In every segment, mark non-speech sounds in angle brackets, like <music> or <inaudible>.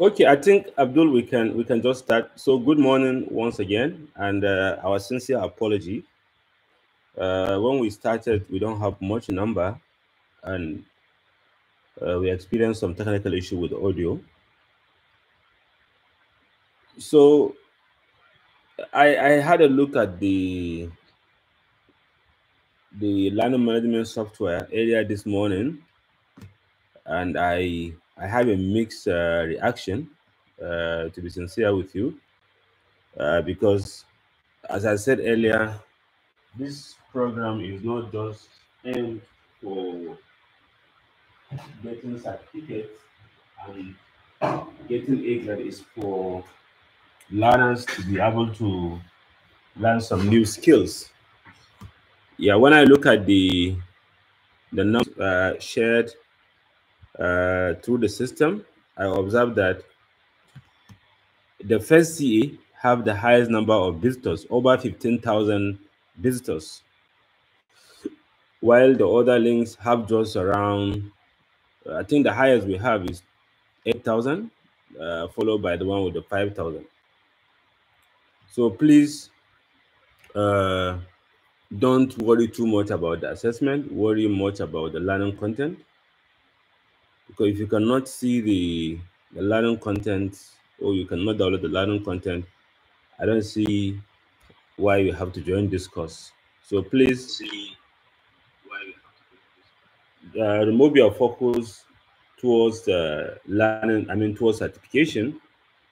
Okay, I think Abdul, we can we can just start. So good morning once again, and uh, our sincere apology. Uh, when we started, we don't have much number, and uh, we experienced some technical issue with audio. So I I had a look at the the learning management software earlier this morning, and I I have a mixed uh, reaction. Uh, to be sincere with you, uh, because as I said earlier, this program is not just aimed for getting certificates and getting A grade is for learners to be able to learn some new skills. Yeah, when I look at the the numbers uh, shared uh, through the system, I observe that the first CA have the highest number of visitors, over 15,000 visitors, while the other links have just around, I think the highest we have is 8,000, uh, followed by the one with the 5,000. So please uh, don't worry too much about the assessment, worry much about the learning content. Because if you cannot see the, the learning content or you cannot download the learning content, I don't see why you have to join this course. So please see uh, remove your focus towards the learning, I mean, towards certification,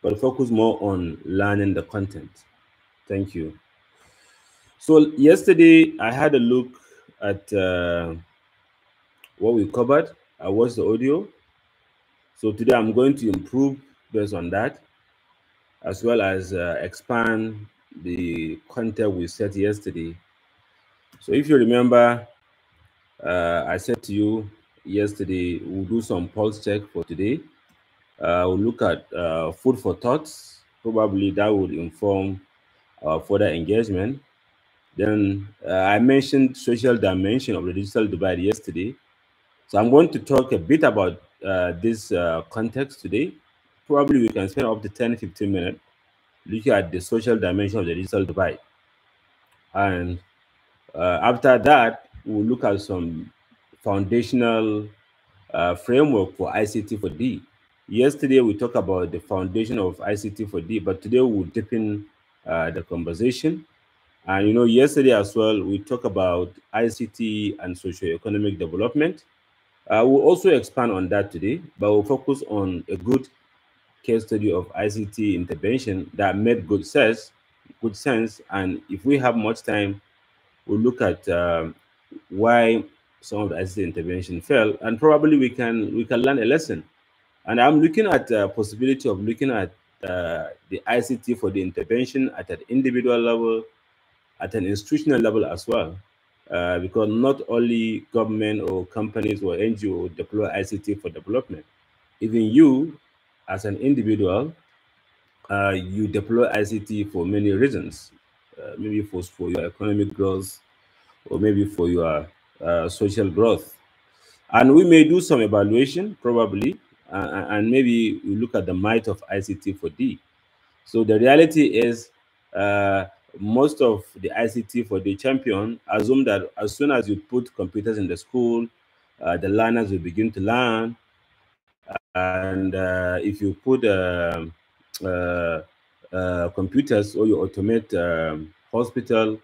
but focus more on learning the content. Thank you. So yesterday I had a look at uh, what we covered. I watched the audio. So today I'm going to improve based on that, as well as uh, expand the content we set yesterday. So if you remember, uh, I said to you yesterday, we'll do some pulse check for today. Uh, we'll look at uh, food for thoughts. Probably that would inform further engagement. Then uh, I mentioned social dimension of the digital divide yesterday. So I'm going to talk a bit about uh, this uh, context today. Probably we can spend up to 10, 15 minutes looking at the social dimension of the digital divide. And uh, after that, we'll look at some foundational uh, framework for ICT for D. Yesterday, we talked about the foundation of ICT for D, but today we'll deepen uh, the conversation. And you know, yesterday as well, we talked about ICT and socio-economic development. Uh, we'll also expand on that today, but we'll focus on a good case study of ICT intervention that made good sense, good sense. And if we have much time, we'll look at uh, why some of the ICT intervention fell, and probably we can we can learn a lesson. And I'm looking at the possibility of looking at uh, the ICT for the intervention at an individual level, at an institutional level as well. Uh, because not only government or companies or NGO deploy ICT for development, even you as an individual, uh, you deploy ICT for many reasons, uh, maybe for, for your economic growth or maybe for your uh, social growth. And we may do some evaluation probably, and maybe we look at the might of ICT for D. So the reality is uh, most of the ICT for the champion assume that as soon as you put computers in the school, uh, the learners will begin to learn. And uh, if you put uh, computers or you automate um, hospital,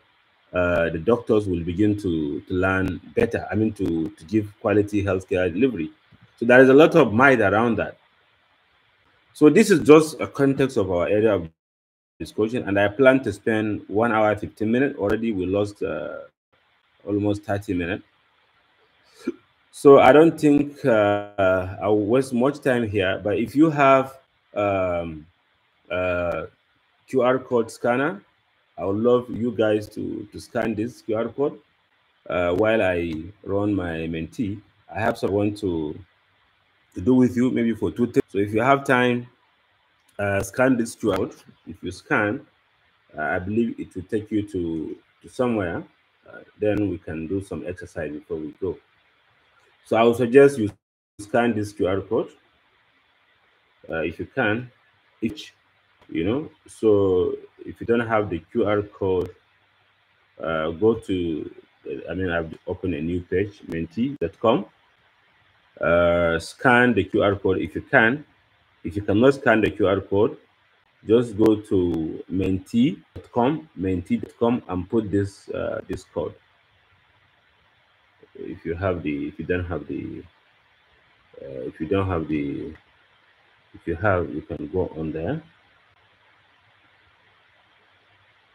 the doctors will begin to, to learn better. I mean, to, to give quality healthcare delivery. So there is a lot of might around that. So this is just a context of our area of discussion, and I plan to spend one hour, 15 minutes. Already we lost uh, almost 30 minutes. So I don't think uh, I'll waste much time here, but if you have um, uh, QR code scanner, I would love you guys to, to scan this QR code uh, while I run my Menti. I have someone to, to do with you, maybe for two tips. So if you have time, uh, scan this throughout. If you scan, uh, I believe it will take you to, to somewhere. Uh, then we can do some exercise before we go. So I would suggest you scan this QR code. uh, if you can, each, you know. So if you don't have the QR code, uh, go to, I mean, I've opened a new page, menti.com. Uh, scan the QR code if you can. If you cannot scan the QR code, just go to menti.com, menti.com, and put this uh, this code. If you have the, if you don't have the, uh, if you don't have the, if you have, you can go on there.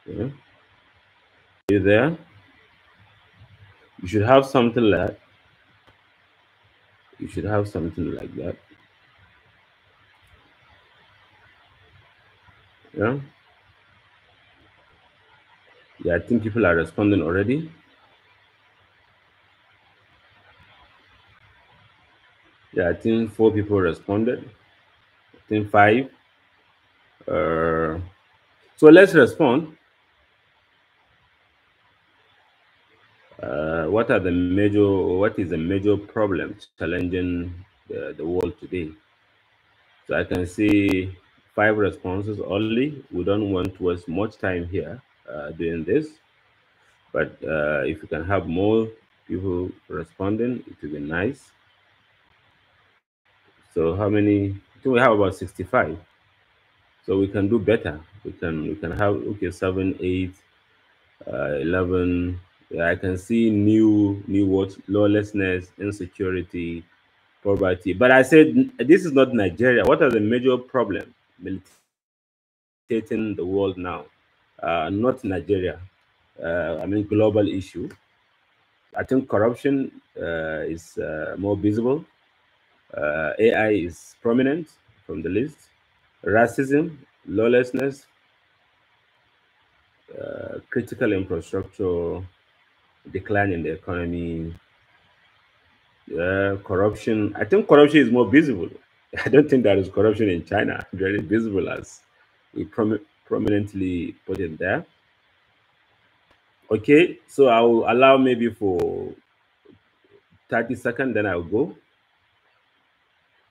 Yeah. You there? You should have something like. You should have something like that. Yeah. Yeah, I think people are responding already. Yeah, I think four people responded. I think five. Uh, so let's respond. Uh, what are the major, what is the major problem challenging the, the world today? So I can see five responses only. We don't want to waste much time here uh, doing this. But uh, if you can have more people responding, it would be nice. So how many? Think we have about 65. So we can do better. We can we can have okay seven, eight, uh, eleven. Yeah, I can see new new what lawlessness, insecurity, poverty. But I said this is not Nigeria. What are the major problems militating the world now? Uh, not Nigeria. Uh, I mean global issue. I think corruption uh, is uh, more visible. Uh, AI is prominent from the list. Racism, lawlessness, uh, critical infrastructure, decline in the economy, corruption. I think corruption is more visible. <laughs> I don't think there is corruption in China, very visible as we prom prominently put it there. Okay, so I'll allow maybe for 30 seconds, then I'll go.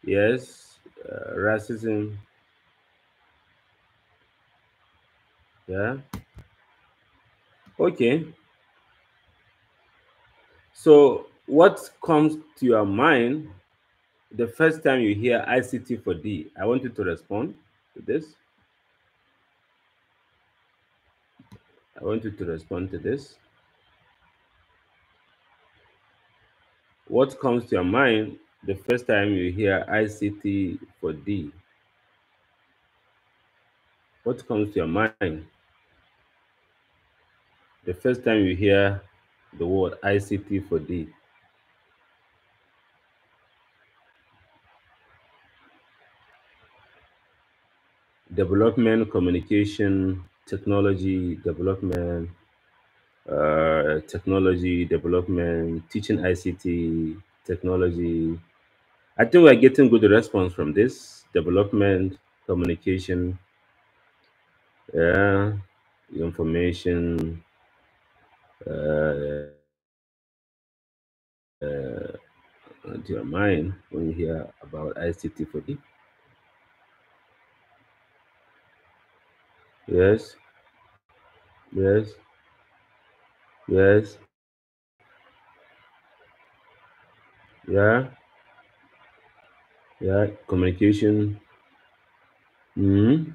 Yes, uh, racism. Yeah. Okay. So what comes to your mind the first time you hear ICT for D? I want you to respond to this. I want you to respond to this. What comes to your mind the first time you hear ICT for D? What comes to your mind the first time you hear the word ICT for D? Development, communication, technology, development, uh, technology, development, teaching ICT, technology. I think we're getting good response from this development, communication, yeah, information, uh, uh, to your mind when you hear about ICT for D. Yes. Yes. Yes. Yeah. Yeah. Communication. hmm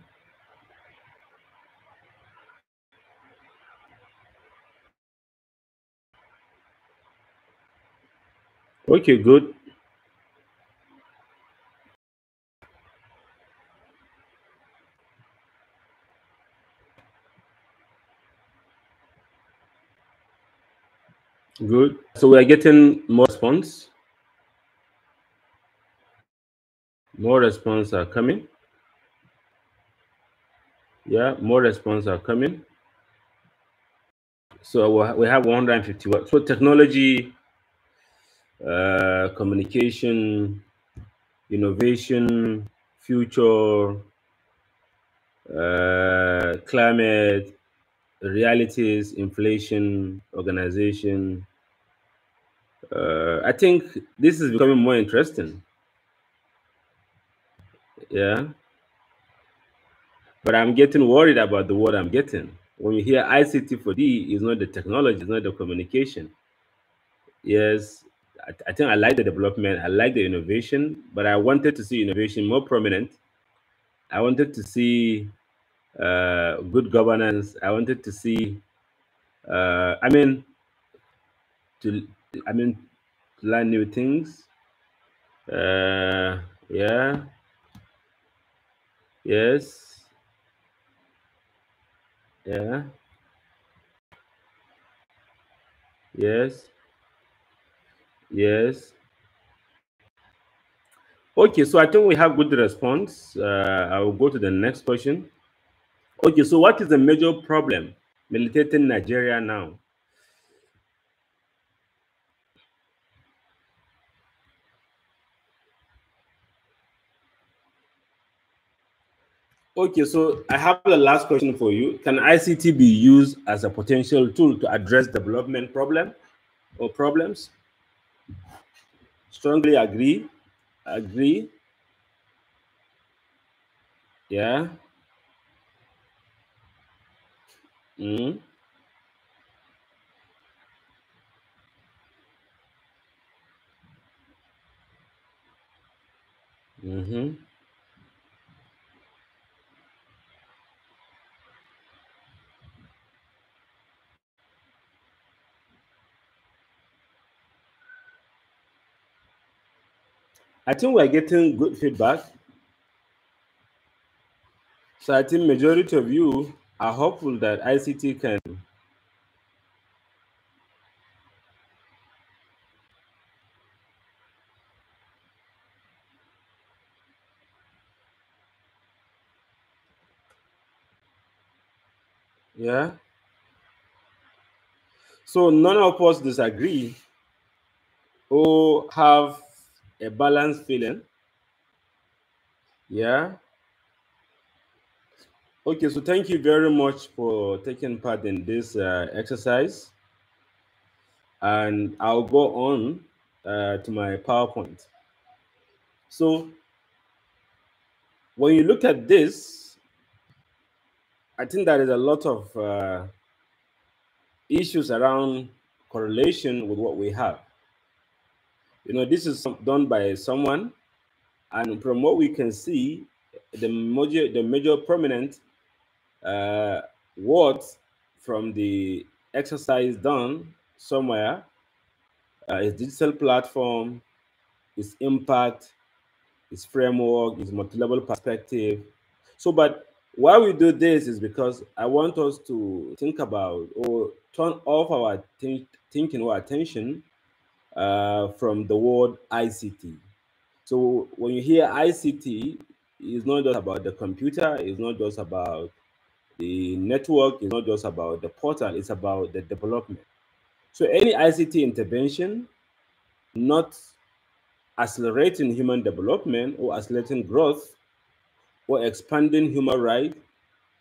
Okay, good. Good. So we are getting more response. More response are coming. Yeah, more response are coming. So we have 151. So technology, uh, communication, innovation, future, uh, climate, realities, inflation, organization. Uh, I think this is becoming more interesting. Yeah. But I'm getting worried about the word I'm getting. When you hear ICT for D, is not the technology, it's not the communication. Yes, I, I think I like the development, I like the innovation, but I wanted to see innovation more prominent. I wanted to see uh, good governance. I wanted to see, uh, I mean, to I mean, learn new things. Uh, yeah. Yes. Yeah. Yes. Yes. Okay, so I think we have good response. Uh, I will go to the next question. Okay, so what is the major problem militating Nigeria now? Okay, so I have the last question for you. Can ICT be used as a potential tool to address development problem or problems? Strongly agree. Agree. Yeah. Mm. Mm-hmm. I think we're getting good feedback. So I think majority of you are hopeful that ICT can yeah. So none of us disagree or have a balanced feeling. Yeah. Okay, so thank you very much for taking part in this uh, exercise. And I'll go on uh, to my PowerPoint. So when you look at this, I think there is a lot of uh, issues around correlation with what we have. You know, this is done by someone, and from what we can see, the major, the major prominent uh, words from the exercise done somewhere uh, is digital platform, its impact, its framework, its multi-level perspective. So, but why we do this is because I want us to think about or turn off our think, thinking or attention uh, from the word ICT. So when you hear ICT, it's not just about the computer, it's not just about the network, it's not just about the portal, it's about the development. So any ICT intervention, not accelerating human development or accelerating growth or expanding human rights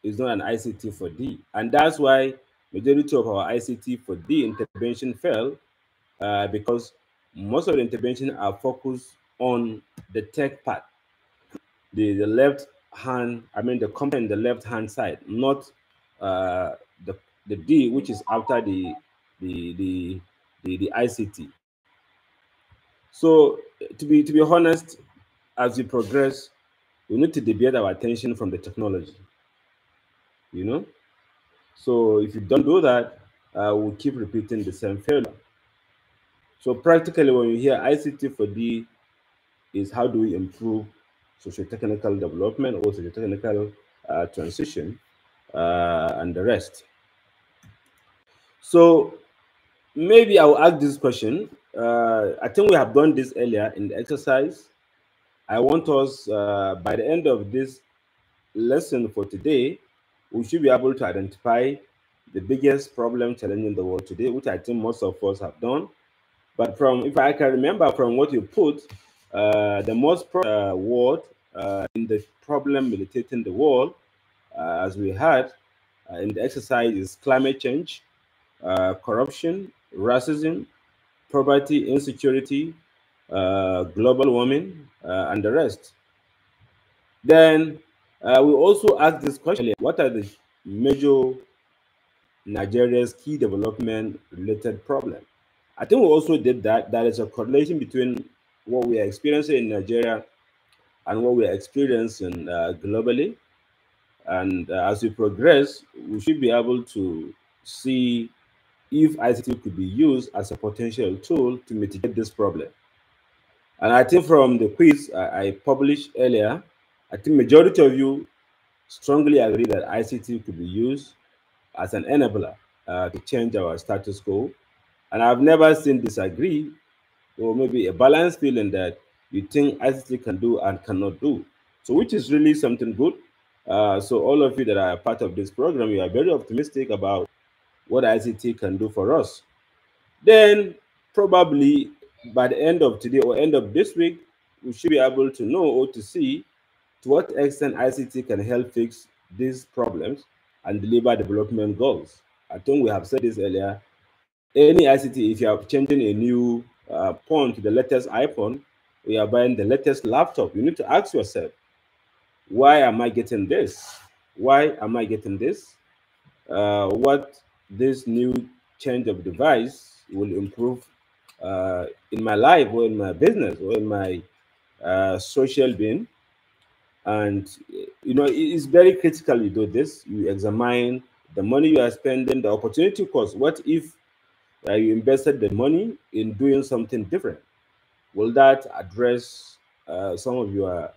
is not an ICT for D. And that's why majority of our ICT for D intervention fell uh, because most of the intervention are focused on the tech part, the, the left hand, I mean the component the left hand side, not uh, the, the D, which is after the, the, the, the, the ICT. So to be, to be honest, as we progress, we need to deviate our attention from the technology, you know? So if you don't do that, uh, we'll keep repeating the same failure. So practically, when you hear ICT for D, is how do we improve socio-technical development or socio-technical uh, transition uh, and the rest. So maybe I will ask this question. Uh, I think we have done this earlier in the exercise. I want us, uh, by the end of this lesson for today, we should be able to identify the biggest problem challenging the world today, which I think most of us have done. But from, if I can remember from what you put, uh, the most uh, word uh, in the problem militating the world, uh, as we had uh, in the exercise, is climate change, uh, corruption, racism, poverty, insecurity, global warming, and the rest. Then we also asked this question, what are the major Nigeria's key development related problems? I think we also did that. That is a correlation between what we are experiencing in Nigeria and what we are experiencing uh, globally. And uh, as we progress, we should be able to see if ICT could be used as a potential tool to mitigate this problem. And I think from the quiz I, I published earlier, I think majority of you strongly agree that ICT could be used as an enabler uh, to change our status quo. And I've never seen disagree or maybe a balanced feeling that you think ICT can do and cannot do. So which is really something good. Uh, so all of you that are part of this program, you are very optimistic about what ICT can do for us. Then probably by the end of today or end of this week, we should be able to know or to see to what extent ICT can help fix these problems and deliver development goals. I think we have said this earlier. Any ICT, if you are changing a new uh, phone to the latest iPhone, we are buying the latest laptop, you need to ask yourself, why am I getting this? Why am I getting this? Uh, what this new change of device will improve uh, in my life or in my business or in my uh, social being. And you know, it's very critical you do this. You examine the money you are spending, the opportunity cost. What if uh, you invested the money in doing something different? Will that address uh, some of your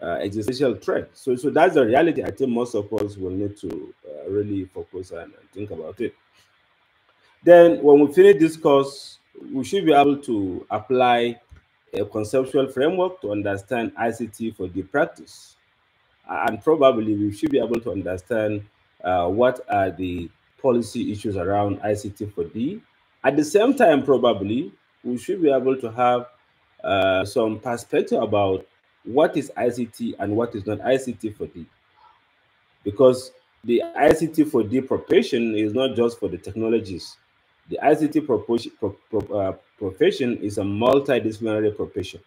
uh, existential threat? So, so that's the reality. I think most of us will need to uh, really focus and, and think about it. Then, when we finish this course, we should be able to apply a conceptual framework to understand ICT for the practice. And probably we should be able to understand uh, what are the policy issues around ICT for D. At the same time, probably we should be able to have uh, some perspective about what is ICT and what is not ICT for D. Because the ICT for D profession is not just for the technologies. The ICT uh, profession is a multidisciplinary profession.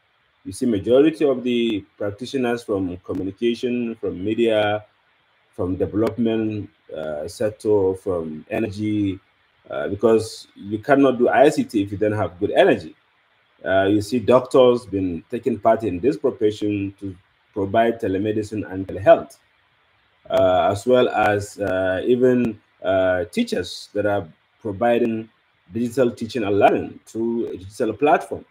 You see majority of the practitioners from communication, from media, from development sector, from energy, uh, because you cannot do ICT if you don't have good energy. Uh, you see doctors been taking part in this profession to provide telemedicine and telehealth, uh, as well as uh, even uh, teachers that are providing digital teaching and learning through a digital platform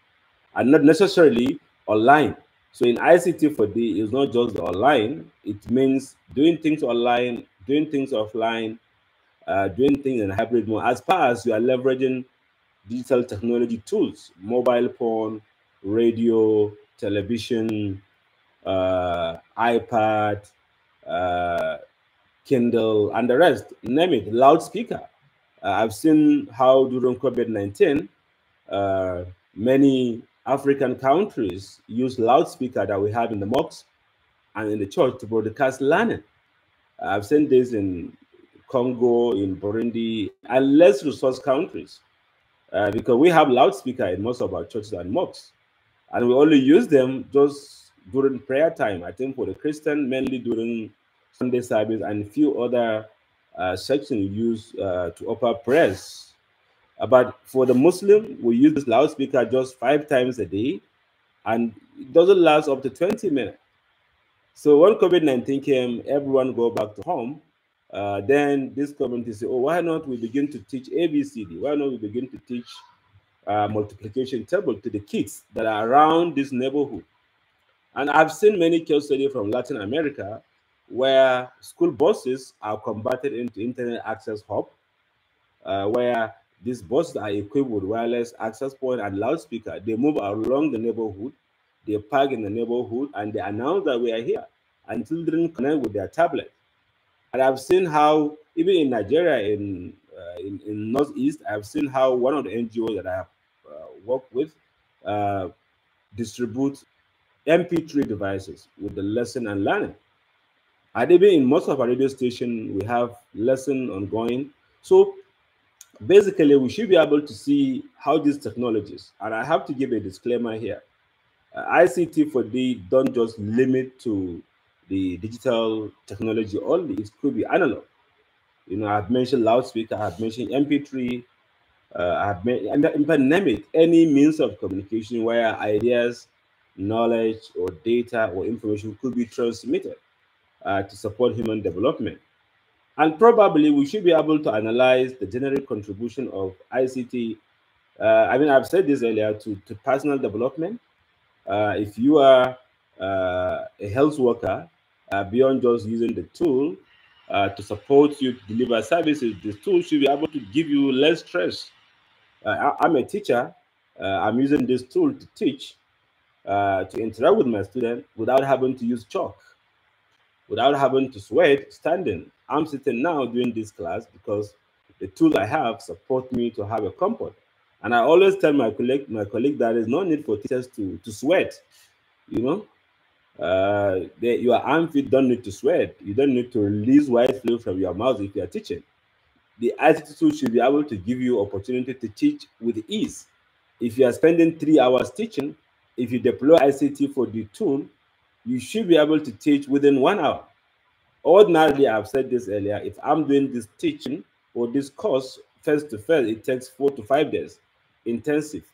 and not necessarily online. So in ICT for D, it's not just online, it means doing things online, doing things offline, uh, doing things in hybrid mode as far as you are leveraging digital technology tools, mobile phone, radio, television, uh, iPad, uh, Kindle, and the rest, name it, loudspeaker. Uh, I've seen how during COVID-19, uh, many African countries use loudspeaker that we have in the mosques and in the church to broadcast learning. I've seen this in Congo, in Burundi, and less resource countries. Uh, because we have loudspeaker in most of our churches and mosques. And we only use them just during prayer time. I think for the Christian, mainly during Sunday service and a few other uh, section used uh, to offer prayers. Uh, but for the Muslim, we use this loudspeaker just five times a day, and it doesn't last up to 20 minutes. So when COVID-19 came, everyone go back to home. Uh, then this community say, oh, why not we begin to teach ABCD? Why not we begin to teach uh, multiplication table to the kids that are around this neighborhood? And I've seen many case studies from Latin America where school buses are converted into internet access hub, uh, where these buses are equipped with wireless access point and loudspeaker. They move along the neighborhood, they park in the neighborhood, and they announce that we are here. And children connect with their tablet. And I've seen how, even in Nigeria, in uh, in, in Northeast, I've seen how one of the NGOs that I have uh, worked with uh, distribute MP3 devices with the lesson and learning. And even in most of our radio station, we have lesson ongoing. So basically, we should be able to see how these technologies, and I have to give a disclaimer here. Uh, ICT for D don't just limit to the digital technology only. It could be analog. You know, I've mentioned loudspeaker, I've mentioned MP3, uh, I've mentioned, name it, any means of communication where ideas, knowledge, or data or information could be transmitted uh, to support human development. And probably we should be able to analyze the general contribution of ICT. Uh, I mean, I've said this earlier to, to personal development. Uh, if you are uh, a health worker, uh, beyond just using the tool uh, to support you to deliver services, the tool should be able to give you less stress. Uh, I, am a teacher. I'm using this tool to teach, to interact with my student without having to use chalk, without having to sweat standing. I'm sitting now doing this class because the tool I have support me to have a comfort. And I always tell my colleague, my colleague that there's no need for teachers to, to sweat. You know, uh, they, your arm feet don't need to sweat. You don't need to release white fluid from your mouth if you are teaching. The ICT tool should be able to give you opportunity to teach with ease. If you are spending three hours teaching, if you deploy ICT for the tool, you should be able to teach within one hour. Ordinarily, I've said this earlier, if I'm doing this teaching or this course face to face, it takes four to five days, intensive,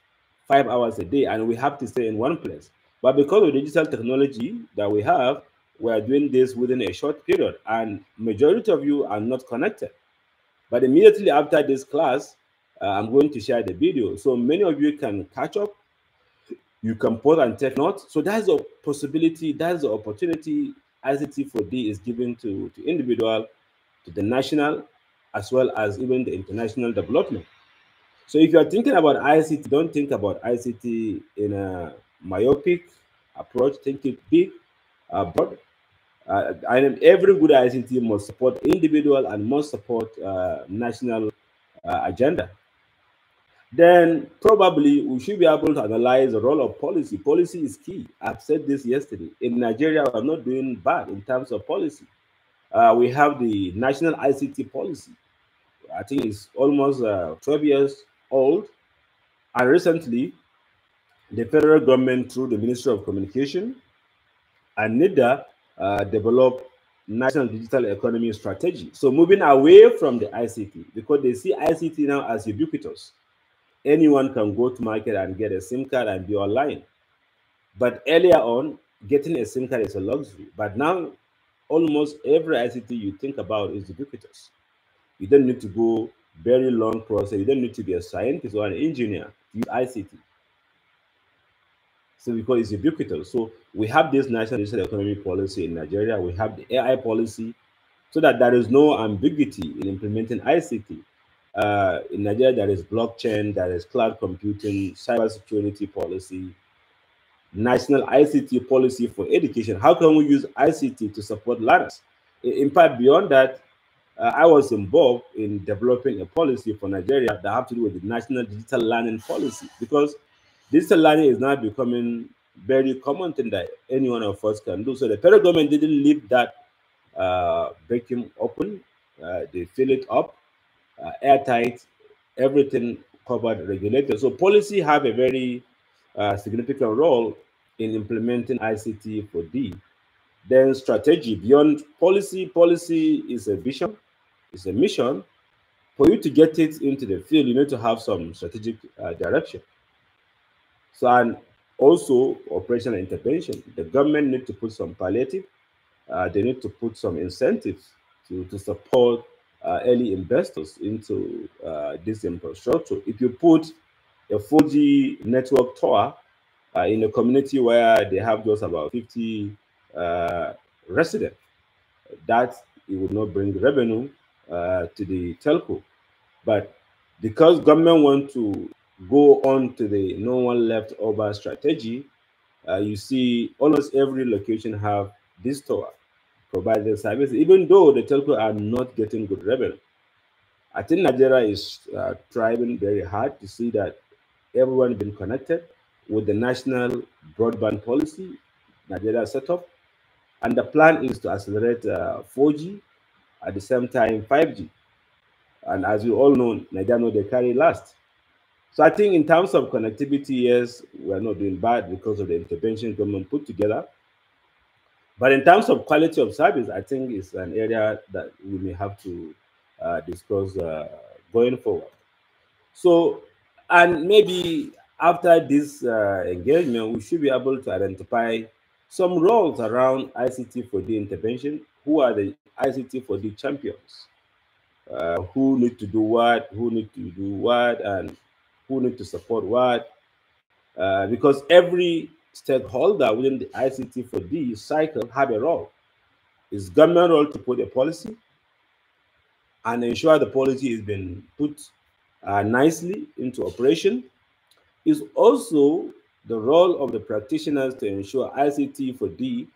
five hours a day, and we have to stay in one place. But because of digital technology that we have, we are doing this within a short period, and majority of you are not connected. But immediately after this class, uh, I'm going to share the video. So many of you can catch up. You can pause and take notes. So that's a possibility, that's the opportunity ICT4D is given to, to individual, to the national, as well as even the international development. So if you are thinking about ICT, don't think about ICT in a myopic approach, think it big, uh, but uh, and every good ICT must support individual and must support uh, national uh, agenda. Then probably we should be able to analyze the role of policy. Policy is key. I've said this yesterday. In Nigeria, we're not doing bad in terms of policy. Uh, we have the national ICT policy. I think it's almost uh, 12 years old. And recently, the federal government, through the Ministry of Communication and NITDA, uh, developed national digital economy strategy. So moving away from the ICT, because they see ICT now as ubiquitous. Anyone can go to market and get a SIM card and be online. But earlier on, getting a SIM card is a luxury. But now, almost every ICT you think about is ubiquitous. You don't need to go very long process. You don't need to be a scientist or an engineer to use ICT. So because it's ubiquitous. So we have this national digital economy policy in Nigeria. We have the AI policy so that there is no ambiguity in implementing ICT. Uh, in Nigeria, there is blockchain, there is cloud computing, cybersecurity policy, national ICT policy for education. How can we use ICT to support learners? In fact, beyond that, uh, I was involved in developing a policy for Nigeria that have to do with the national digital learning policy because digital learning is now becoming very common thing that any one of us can do. So the federal government didn't leave that uh, vacuum open. Uh, they fill it up, uh, airtight, everything covered, regulated. So policy have a very uh, significant role in implementing ICT for D. Then strategy beyond policy. Policy is a vision, it's a mission. For you to get it into the field, you need to have some strategic uh, direction. So, and also operational intervention. The government need to put some palliative. Uh, they need to put some incentives to, to support uh, early investors into uh, this infrastructure. If you put a 4G network tower uh, in a community where they have just about 50 uh, residents, that it would not bring revenue uh, to the telco. But because government want to go on to the no one left over strategy, uh, you see almost every location have this tower providing service, even though the telco are not getting good revenue. I think Nigeria is uh, trying very hard to see that everyone been connected with the national broadband policy Nigeria set up. And the plan is to accelerate uh, 4G at the same time 5G. And as you all know, Nigeria know they carry last. So I think in terms of connectivity, yes, we're not doing bad because of the intervention government put together. But in terms of quality of service, I think it's an area that we may have to uh, discuss uh, going forward. So, and maybe after this uh, engagement, we should be able to identify some roles around ICT for the intervention. Who are the ICT for the champions? Uh, who need to do what? Who need to do what? And who need to support what? Uh, because every stakeholder within the ICT for D cycle have a role. It's government role to put a policy and ensure the policy is being put uh, nicely into operation. Is also the role of the practitioners to ensure ICT for D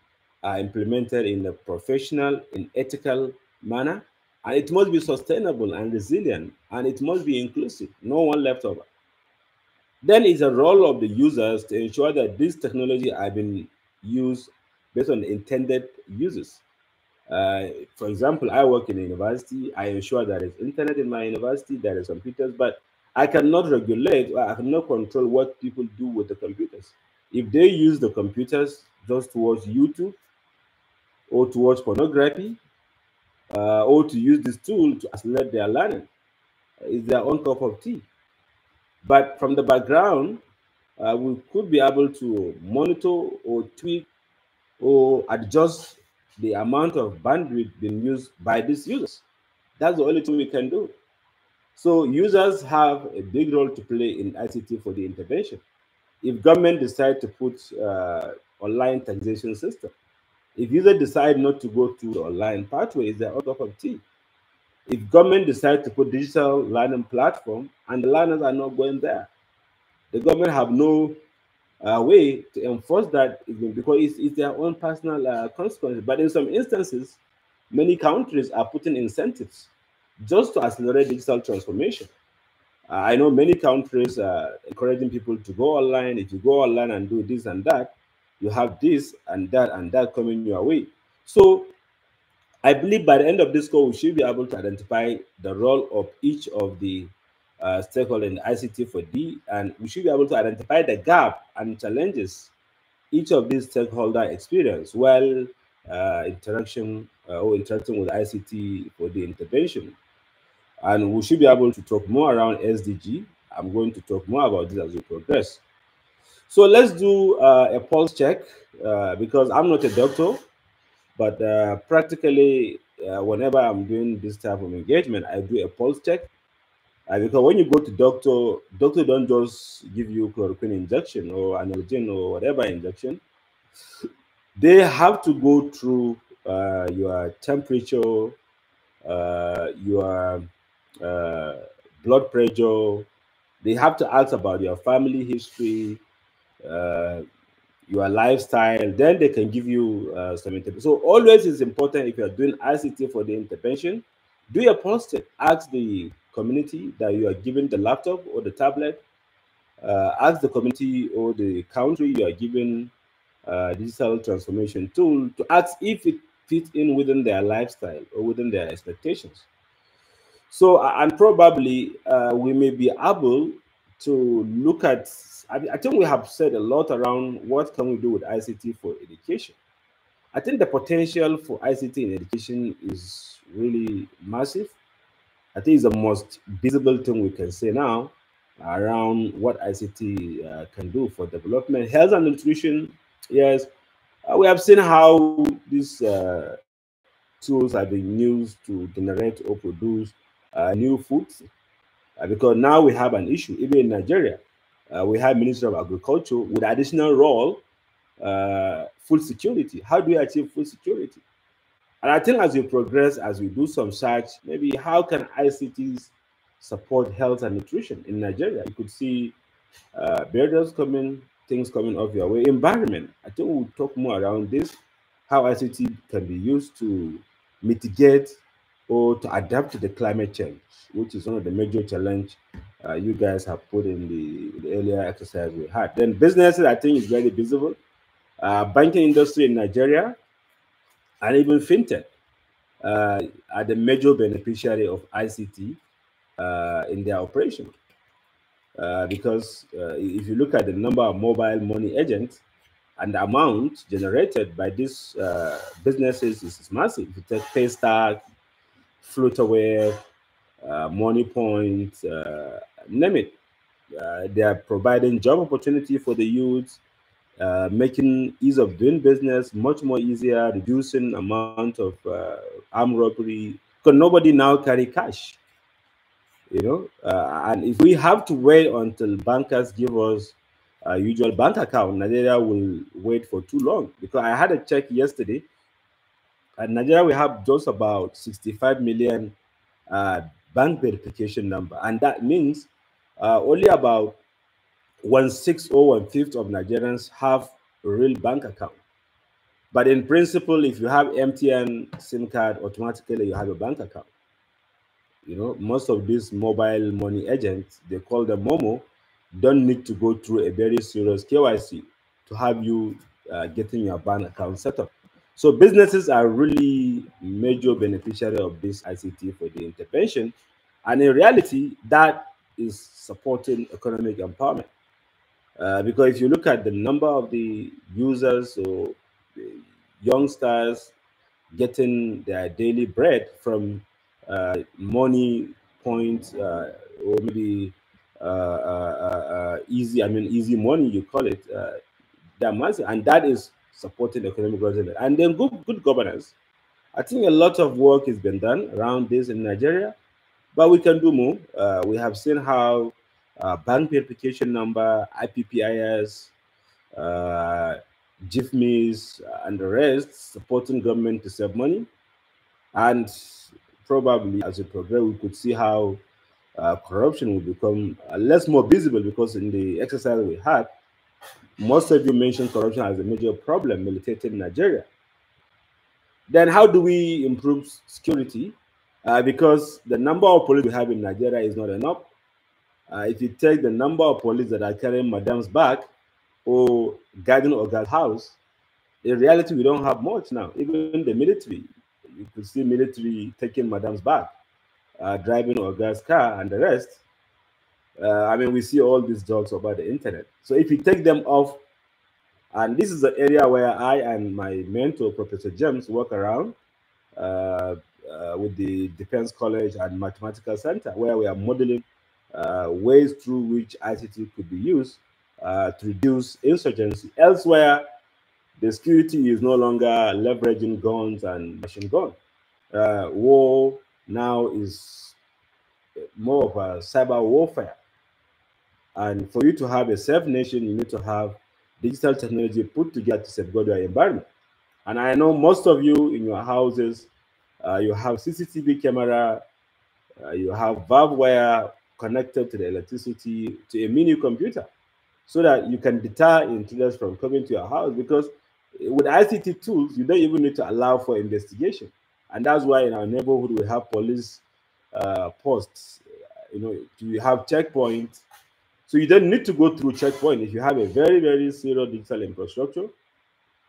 are implemented in a professional and ethical manner. And it must be sustainable and resilient, and it must be inclusive, no one left over. Then it's a role of the users to ensure that this technology are being used based on intended uses. Uh, for example, I work in a university. I ensure that there is internet in my university, there is computers, but I cannot regulate I cannot control what people do with the computers. If they use the computers just to watch YouTube or to watch pornography uh, or to use this tool to accelerate their learning, it's their own cup of tea. But from the background, uh, we could be able to monitor or tweak or adjust the amount of bandwidth being used by these users. That's the only thing we can do. So users have a big role to play in ICT for the intervention. If government decide to put uh, online taxation system, if users decide not to go to online pathway, is their own cup of tea if government decides to put digital learning platform and the learners are not going there, the government have no uh, way to enforce that because it's, it's their own personal uh. But in some instances, many countries are putting incentives just to accelerate digital transformation. Uh, I know many countries are encouraging people to go online. If you go online and do this and that, you have this and that and that coming your way. So I believe by the end of this call, we should be able to identify the role of each of the uh, stakeholders in ICT for D, and we should be able to identify the gap and challenges each of these stakeholder experience while uh, interaction uh, or interacting with ICT for the intervention. And we should be able to talk more around SDG. I'm going to talk more about this as we progress. So let's do uh, a pulse check uh, because I'm not a doctor. But uh, practically, uh, whenever I'm doing this type of engagement, I do a pulse check. Uh, because when you go to doctor, doctor don't just give you chloroquine injection or analgin or whatever injection. They have to go through uh, your temperature, your blood pressure. They have to ask about your family history, your lifestyle, then they can give you uh, some intervention. So always is important if you're doing ICT for the intervention, do your posting. Ask the community that you are given the laptop or the tablet. Uh, ask the community or the country you are given uh, digital transformation tool to ask if it fits in within their lifestyle or within their expectations. So, and probably uh, we may be able to look at I, I think we have said a lot around what can we do with ICT for education. I think the potential for ICT in education is really massive. I think it's the most visible thing we can say now around what ICT uh, can do for development. Health and nutrition, yes, uh, we have seen how these uh, tools are being used to generate or produce uh, new foods. Uh, because now we have an issue, even in Nigeria uh, we have Minister of Agriculture with additional role, uh, food security. How do we achieve food security? And I think as we progress, as we do some search, maybe how can ICTs support health and nutrition in Nigeria? You could see uh, birders coming, things coming off your way. Environment. I think we'll talk more around this, how ICT can be used to mitigate or to adapt to the climate change, which is one of the major challenge uh, you guys have put in the, the, earlier exercise we had. Then businesses, I think, is very visible. Uh, banking industry in Nigeria and even fintech uh, are the major beneficiary of ICT uh, in their operation. Uh, because uh, if you look at the number of mobile money agents, and the amount generated by these businesses is, massive. If you take Paystack, Flutterwave, uh, Moniepoint, uh, name it, uh, they are providing job opportunity for the youth, uh, making ease of doing business much more easier, reducing amount of uh, armed robbery. Because nobody now carry cash, you know. Uh, and if we have to wait until bankers give us a usual bank account, Nigeria will wait for too long. Because I had a check yesterday, Nigeria we have just about 65 million uh, bank verification number, and that means uh, only about one sixth or one fifth of Nigerians have a real bank account. But in principle, if you have MTN SIM card, automatically you have a bank account. You know, most of these mobile money agents, they call them Momo, don't need to go through a very serious KYC to have you uh, getting your bank account set up. So businesses are really major beneficiary of this ICT for the intervention. And in reality, that is supporting economic empowerment. Uh, because if you look at the number of the users or the youngsters getting their daily bread from uh, money points uh, or maybe uh, uh, uh, easy, I mean, easy money, you call it, that massive, and that is supporting economic growth. And then good, good governance. I think a lot of work has been done around this in Nigeria, but we can do more. we have seen how uh, bank verification number, IPPIS, uh, GIFMIS, and the rest, supporting government to save money. And probably as we progress, we could see how uh, corruption will become uh, less more visible because in the exercise we had, most of you mentioned corruption as a major problem militated in Nigeria. Then how do we improve security? Uh, because the number of police we have in Nigeria is not enough. Uh, if you take the number of police that are carrying madam's bag or guarding Oga's house, in reality, we don't have much now. Even the military, you could see military taking madam's bag, uh, driving Oga's car, and the rest. Uh, I mean, we see all these jokes about the internet. So if you take them off, and this is the area where I and my mentor, Professor James, work around uh, uh, with the Defense College and Mathematical Center, where we are modeling uh, ways through which ICT could be used uh, to reduce insurgency. Elsewhere, the security is no longer leveraging guns and machine guns. Uh, war now is more of a cyber warfare. And for you to have a safe nation, you need to have digital technology put together to safeguard your environment. And I know most of you in your houses, uh, you have CCTV camera, uh, you have barbed wire connected to the electricity to a mini computer so that you can deter intruders from coming to your house because with ICT tools, you don't even need to allow for investigation. And that's why in our neighborhood, we have police uh, posts, you know, you have checkpoints. So you don't need to go through checkpoint if you have a very, very serious digital infrastructure.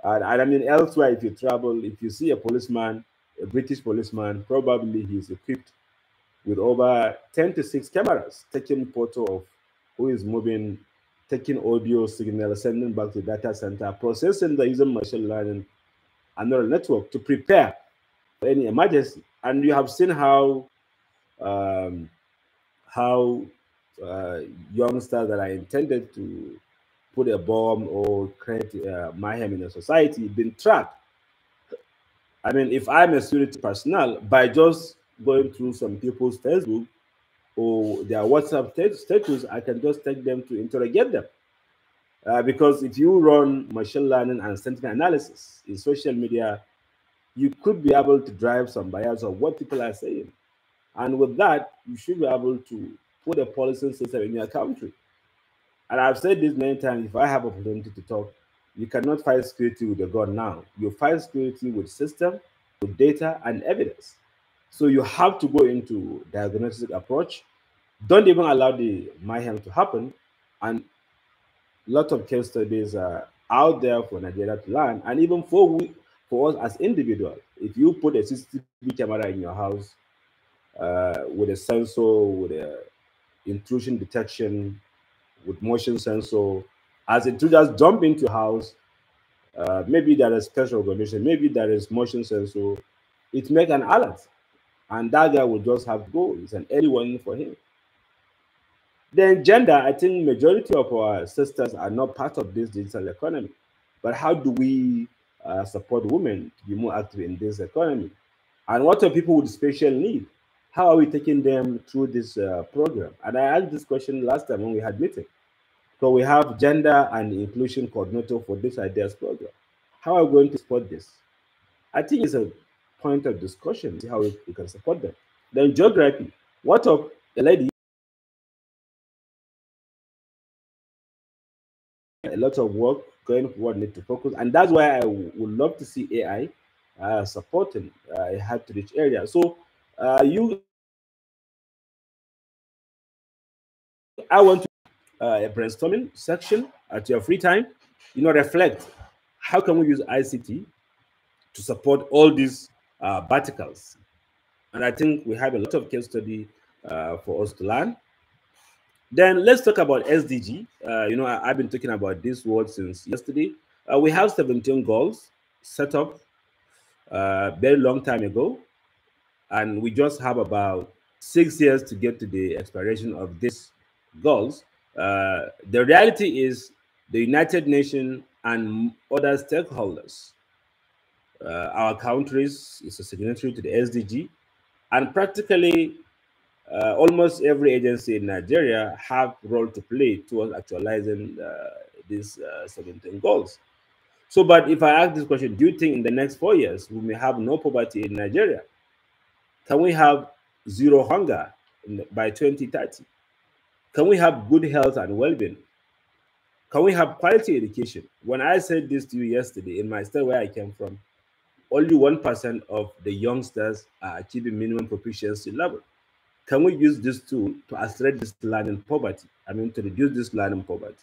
And, and I mean, elsewhere, if you travel, if you see a policeman, a British policeman, probably he's equipped with over 10 to 6 cameras taking photo of who is moving, taking audio signal, sending back to data center, processing the using machine learning and neural network to prepare for any emergency. And you have seen how um, how uh, youngsters that are intended to put a bomb or create uh, mayhem in a society been trapped. I mean, if I'm a security personnel, by just going through some people's Facebook or their WhatsApp status, I can just take them to interrogate them. Uh, because if you run machine learning and sentiment analysis in social media, you could be able to drive some bias of what people are saying. And with that, you should be able to put a policy system in your country. And I've said this many times, if I have opportunity to talk, you cannot fight security with a gun now. You fight security with system, with data and evidence. So you have to go into diagnostic approach. Don't even allow the mayhem to happen. And a lot of case studies are out there for Nigeria to learn. And even for we, for us as individuals, if you put a CCTV camera in your house uh, with a sensor, with a intrusion detection, with motion sensor, as intruders jump into house, uh, maybe there is special recognition, maybe there is motion sensor. It make an alert, and that guy will just have to go. It's an early warning for him. Then gender, I think majority of our sisters are not part of this digital economy. But how do we uh, support women to be more active in this economy? And what are people with special need? How are we taking them through this uh, program? And I asked this question last time when we had meeting. So we have gender and inclusion coordinator for this ideas program. How are we going to support this? I think it's a point of discussion, see how we, we can support them. Then geography. What of a lady a lot of work going forward need to focus and that's why i would love to see ai uh, supporting uh, hard to reach area so uh, you i want to uh, a brainstorming section at your free time you know reflect how can we use ict to support all these uh, verticals and i think we have a lot of case study uh, for us to learn then let's talk about SDG. Uh, you know, I, have been talking about this word since yesterday. Uh, we have 17 goals set up uh, very long time ago, and we just have about six years to get to the expiration of these goals. Uh, the reality is the United Nations and other stakeholders, uh, our countries is a signatory to the SDG, and practically uh, almost every agency in Nigeria have role to play towards actualizing uh, these uh, 17 goals. So, but if I ask this question, do you think in the next four years we may have no poverty in Nigeria? Can we have zero hunger by 2030? Can we have good health and well-being? Can we have quality education? When I said this to you yesterday in my state where I came from, only 1% of the youngsters are achieving minimum proficiency level can we use this tool to accelerate this learning poverty? I mean, to reduce this learning poverty,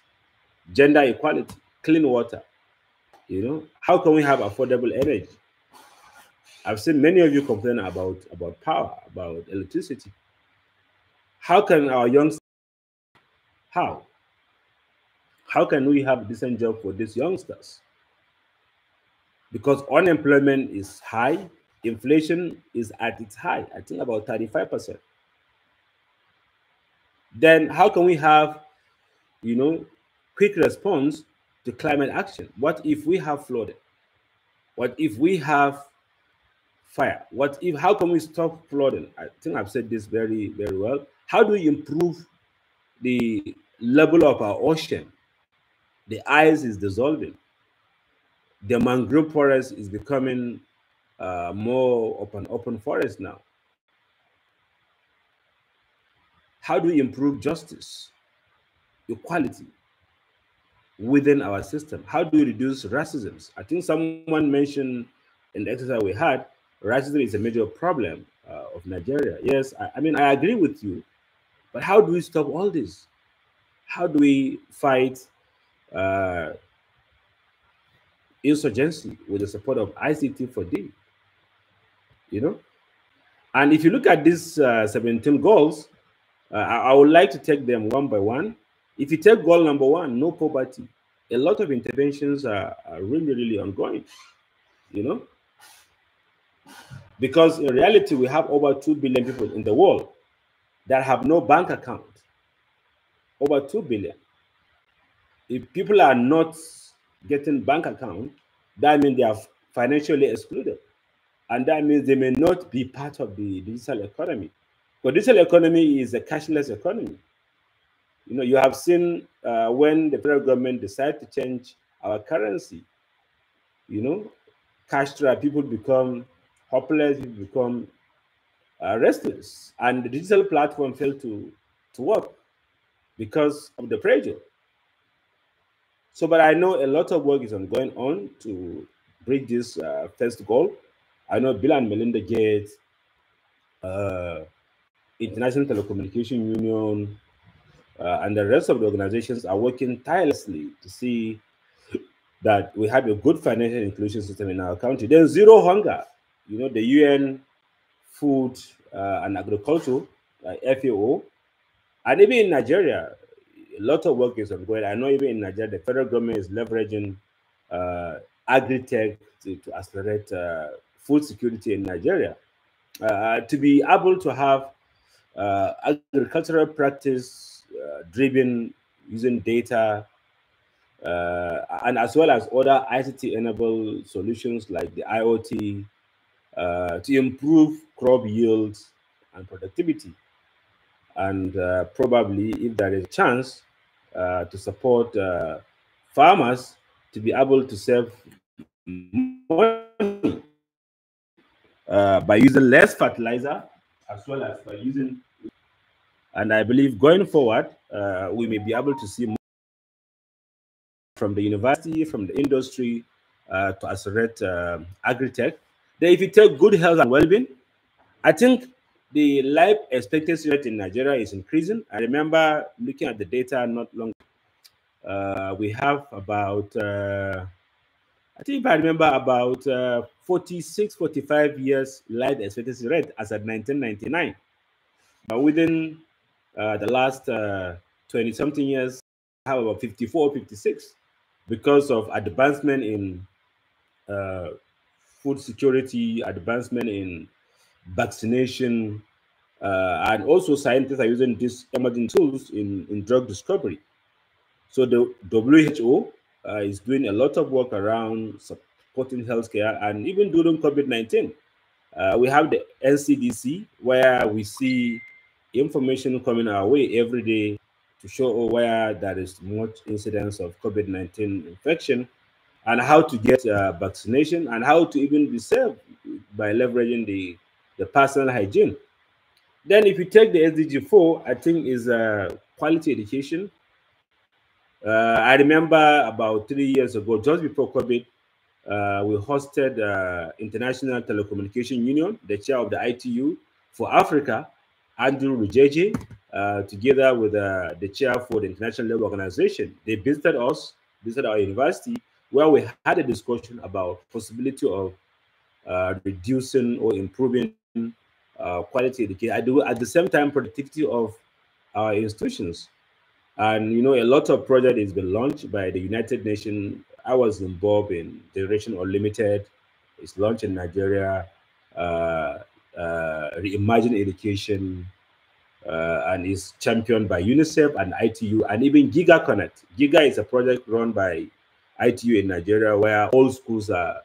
gender equality, clean water. You know, how can we have affordable energy? I've seen many of you complain about about power, about electricity. How can our youngsters? How? How can we have decent job for these youngsters? Because unemployment is high, inflation is at its high. I think about 35 percent then how can we have, you know, quick response to climate action? What if we have flood? What if we have fire? What if, how can we stop flooding? I think I've said this very, very well. How do we improve the level of our ocean? The ice is dissolving. The mangrove forest is becoming uh, more open, open forest now. How do we improve justice, equality within our system? How do we reduce racism? I think someone mentioned in the exercise we had, racism is a major problem uh, of Nigeria. Yes, I, I, mean, I agree with you. But how do we stop all this? How do we fight uh, insurgency with the support of ICT for D? You know? And if you look at these uh, 17 goals, uh, I, I, would like to take them one by one. If you take goal number one, no poverty, a lot of interventions are, are really, really ongoing, you know? Because in reality, we have over 2 billion people in the world that have no bank account. Over 2 billion. If people are not getting bank account, that means they are financially excluded. And that means they may not be part of the digital economy. But digital economy is a cashless economy. You know, you have seen uh, when the federal government decided to change our currency, you know, cash trap, people become hopeless, become uh, restless. And the digital platform failed to, to work because of the pressure. So, but I know a lot of work is going on to reach this uh, first goal. I know Bill and Melinda Gates, uh, International Telecommunication Union, uh, and the rest of the organizations are working tirelessly to see that we have a good financial inclusion system in our country. There's zero hunger. You know, the UN Food uh, and Agriculture, uh, FAO, and even in Nigeria, a lot of work is ongoing. I know even in Nigeria, the federal government is leveraging uh, agri-tech to, to accelerate uh, food security in Nigeria. Uh, to be able to have uh, agricultural practice uh, driven using data uh, and as well as other ICT-enabled solutions like the IoT uh, to improve crop yields and productivity. And uh, probably, if there is a chance, uh, to support uh, farmers to be able to save money uh, by using less fertilizer as well as by using and I believe going forward, we may be able to see more from the university, from the industry, to accelerate uh, agri-tech. Then if you take good health and well-being, I think the life expectancy rate in Nigeria is increasing. I remember looking at the data not long uh, we have about, uh, I think I remember, about uh, 46, 45 years life expectancy rate as at 1999. But within uh, the last 20 something years, I have about 54, 56 because of advancement in uh, food security, advancement in vaccination, uh, and also scientists are using these emerging tools in, in drug discovery. So the WHO uh, is doing a lot of work around supporting healthcare, and even during COVID-19, uh, we have the NCDC where we see information coming our way every day to show where there is much incidence of COVID-19 infection and how to get uh, vaccination and how to even be safe by leveraging the, the personal hygiene. Then if you take the SDG 4, I think is quality education. Uh, I remember about three years ago, just before COVID, uh, we hosted uh, International Telecommunication Union, the chair of the ITU for Africa, Andrew Rugege, together with the chair for the International Labour Organization. They visited us, visited our university, where we had a discussion about possibility of uh, reducing or improving uh, quality education. I do at the same time productivity of our institutions. And you know, a lot of project has been launched by the United Nations. I was involved in Generation Unlimited. It's launched in Nigeria. Uh, uh, reimagine education, uh, and is championed by UNICEF and ITU and even Giga Connect. Giga is a project run by ITU in Nigeria where all schools are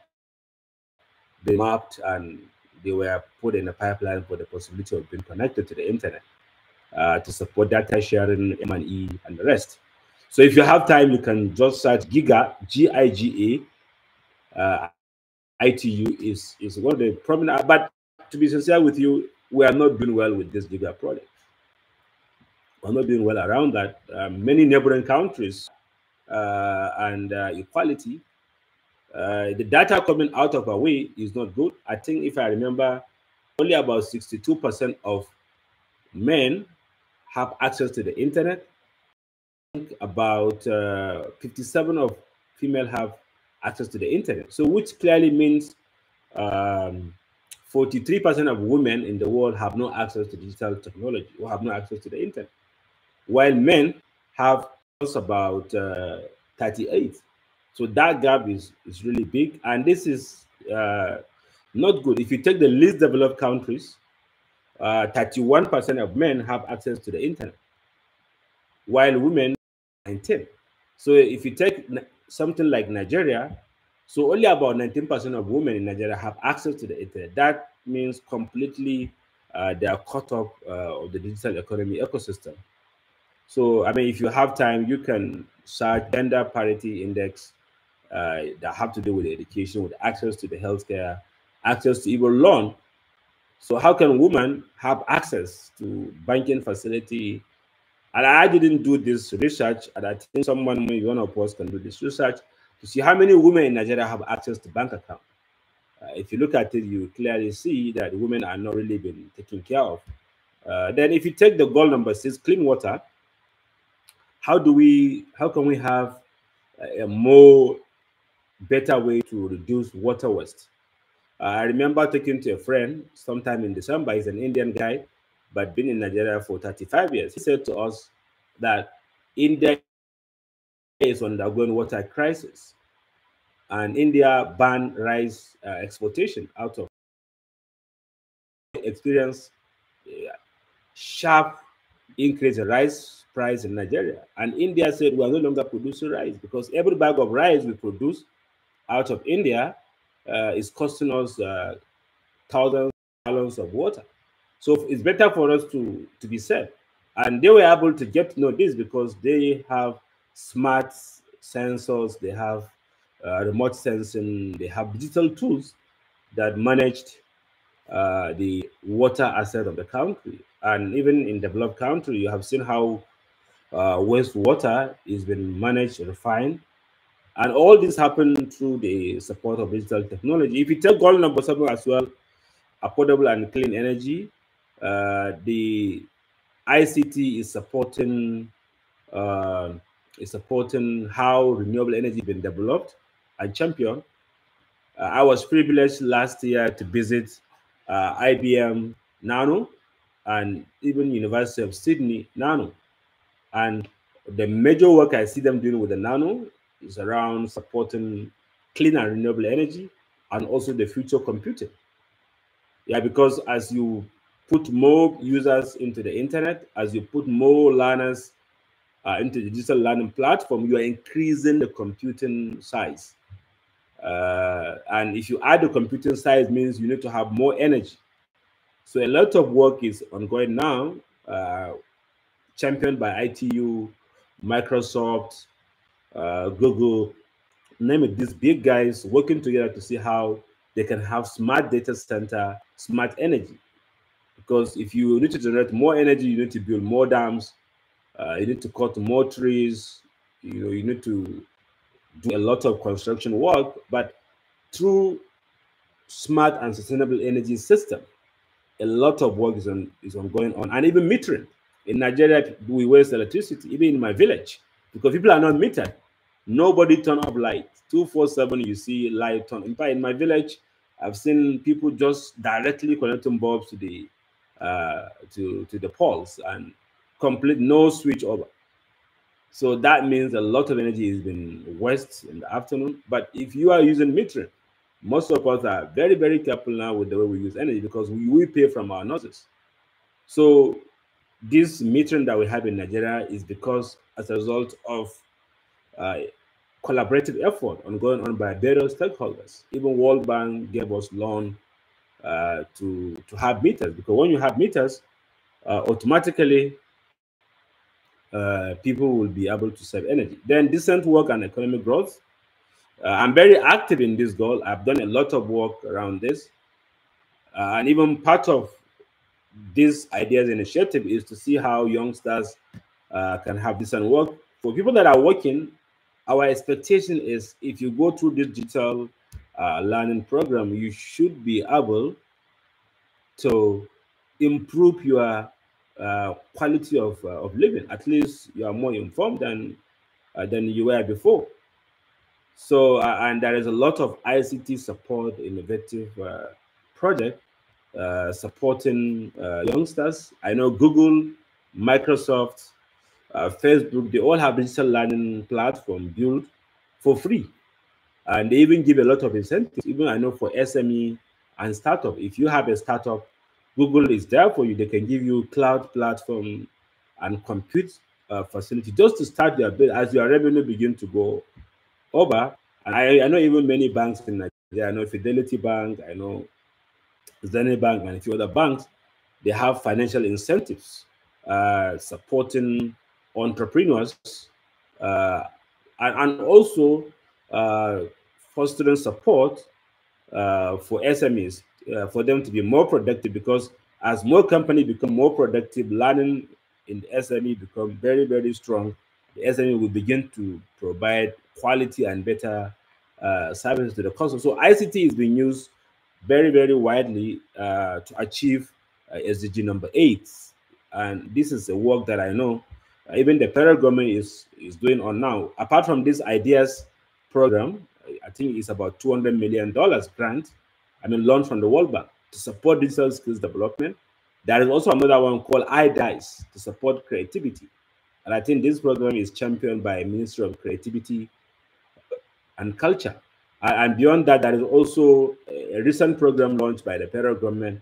they mapped and they were put in a pipeline for the possibility of being connected to the internet uh, to support data sharing, M&E, and the rest. So if you have time, you can just search Giga, G-I-G-A. Uh, ITU is, is one of the prominent, but to be sincere with you, we are not doing well with this Giga project. We're not doing well around that. Um, many neighboring countries uh, and uh, equality, uh, the data coming out of our way is not good. I think if I remember, only about 62% of men have access to the internet. About uh, 57 of female have access to the internet. So which clearly means um, 43% of women in the world have no access to digital technology or have no access to the internet, while men have just about uh, 38. So that gap is, is really big. And this is uh, not good. If you take the least developed countries, 31% uh, of men have access to the internet, while women 19. So if you take something like Nigeria, so only about 19% of women in Nigeria have access to the internet. That means completely uh, they are cut off uh, of the digital economy ecosystem. So, I mean, if you have time, you can search gender parity index uh, that have to do with education, with access to the healthcare, access to even loan. So, how can women have access to banking facility? And I didn't do this research, and I think someone, maybe one of us, can do this research to see how many women in Nigeria have access to bank account. Uh, if you look at it, you clearly see that women are not really being taken care of. Uh, then if you take the goal number six, clean water, how do we, how can we have a more better way to reduce water waste? Uh, I remember talking to a friend sometime in December, he's an Indian guy, but been in Nigeria for 35 years. He said to us that India is undergoing water crisis. and India banned rice uh, exportation out of experience uh, sharp increase the rice price in Nigeria. And India said we are no longer producing rice because every bag of rice we produce out of India uh, is costing us uh, thousands of gallons of water. So it's better for us to, to be safe. And they were able to get to know this because they have smart sensors, they have uh, remote sensing, they have digital tools that managed uh, the water asset of the country. And even in developed country, you have seen how uh, wastewater is being managed, refined, and all this happened through the support of digital technology. If you take goal number seven as well, affordable and clean energy, uh, the ICT is supporting uh, is supporting how renewable energy been developed and championed. Uh, I was privileged last year to visit uh, IBM Nano and even University of Sydney Nano. And the major work I see them doing with the Nano is around supporting clean and renewable energy and also the future computing. Yeah, because as you put more users into the internet, as you put more learners uh, into the digital learning platform, you are increasing the computing size. Uh, and if you add the computing size, means you need to have more energy. So a lot of work is ongoing now, uh, championed by ITU, Microsoft, uh, Google, name it, these big guys working together to see how they can have smart data center, smart energy. Because if you need to generate more energy, you need to build more dams, uh, you need to cut more trees, you know, you need to do a lot of construction work, but through smart and sustainable energy system, a lot of work is on is on going on, and even metering. In Nigeria, we waste electricity, even in my village, because people are not metered. Nobody turn off light. 247, you see light on. In fact, in my village, I've seen people just directly connecting bulbs to the uh, to to the poles and complete no switch over. So that means a lot of energy is being wasted in the afternoon. But if you are using metering, most of us are very, very careful now with the way we use energy because we will pay from our noses. So this metering that we have in Nigeria is because as a result of uh, collaborative effort ongoing on by various stakeholders. Even World Bank gave us loan uh, to, to have meters because when you have meters, uh, automatically uh, people will be able to save energy. Then decent work and economic growth. Uh, I'm very active in this goal. I've done a lot of work around this. Uh, and even part of this ideas initiative is to see how youngsters uh, can have decent work. For people that are working, our expectation is if you go through this digital uh, learning program, you should be able to improve your uh, quality of, uh, of living. At least you are more informed than than you were before. So, uh, and there is a lot of ICT support, innovative uh, project supporting youngsters. I know Google, Microsoft, Facebook, they all have digital learning platform built for free. And they even give a lot of incentives. Even I know for SME and startup, if you have a startup Google is there for you. They can give you cloud platform and compute uh, facility just to start your build as your revenue begin to go over. I, I know even many banks in Nigeria, I know Fidelity Bank, I know Zenith Bank, and a few other banks, they have financial incentives uh, supporting entrepreneurs uh, and, and, also uh, fostering support uh, for SMEs uh, for them to be more productive because as more companies become more productive, learning in SME become very, very strong. The SME will begin to provide quality and better uh, services to the customer. So ICT is being used very, very widely uh, to achieve uh, SDG number eight. And this is a work that I know uh, even the federal government is, is doing on now. Apart from this ideas program, I think it's about $200 million grant I mean, loan from the World Bank to support digital skills development. There is also another one called iDice to support creativity. And I think this program is championed by Ministry of Creativity and Culture. and beyond that, there is also a recent program launched by the federal government.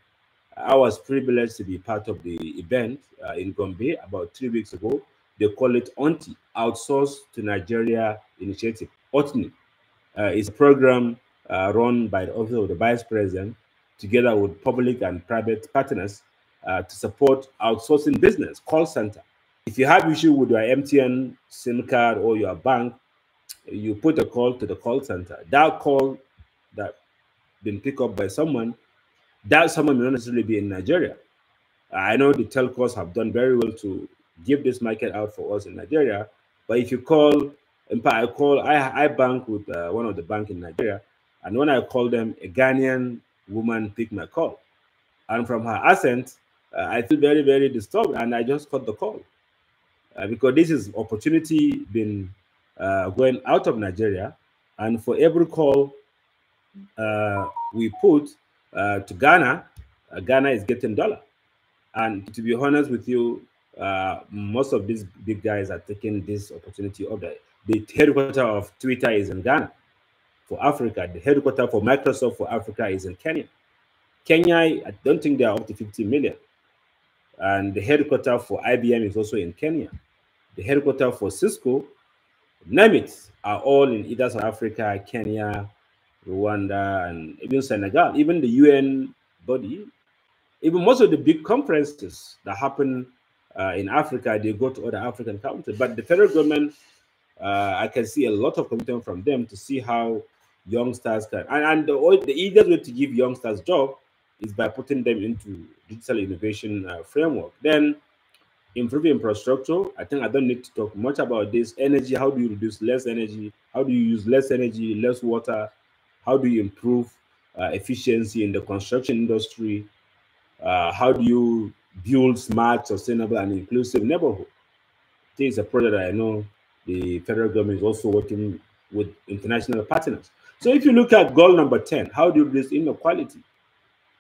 I was privileged to be part of the event uh, in Gombe about three weeks ago. They call it ONTI, Outsourced to Nigeria Initiative. OTNI uh, is a program uh, run by the Office of the Vice President together with public and private partners uh, to support outsourcing business, call center. If you have issue with your MTN SIM card or your bank, you put a call to the call center. That call that been picked up by someone, that someone may not necessarily be in Nigeria. I know the telcos have done very well to give this market out for us in Nigeria, but if you call, in fact, I call, I, I bank with uh, one of the bank in Nigeria, and when I call them, a Ghanaian woman picked my call. And from her accent, uh, I feel very, very disturbed, and I just cut the call. Uh, because this is opportunity been uh, going out of Nigeria, and for every call uh, we put uh, to Ghana, uh, Ghana is getting dollar. And to be honest with you, most of these big guys are taking this opportunity of the, the headquarter of Twitter is in Ghana for Africa. The headquarter for Microsoft for Africa is in Kenya. Kenya, I don't think they are up to 50 million. And the headquarter for IBM is also in Kenya. The headquarter for Cisco, name it, are all in either South Africa, Kenya, Rwanda, and even Senegal. Even the UN body, even most of the big conferences that happen uh, in Africa, they go to other African countries. But the federal government, uh, I can see a lot of commitment from them to see how youngsters can. And, and the, the easiest way to give youngsters job is by putting them into digital innovation uh, framework. Then improving infrastructure. I think I don't need to talk much about this. Energy, how do you reduce less energy? How do you use less energy, less water? How do you improve uh, efficiency in the construction industry? Uh, how do you build smart, sustainable, and inclusive neighborhood? This is a project that I know the federal government is also working with international partners. So if you look at goal number 10, how do you reduce inequality?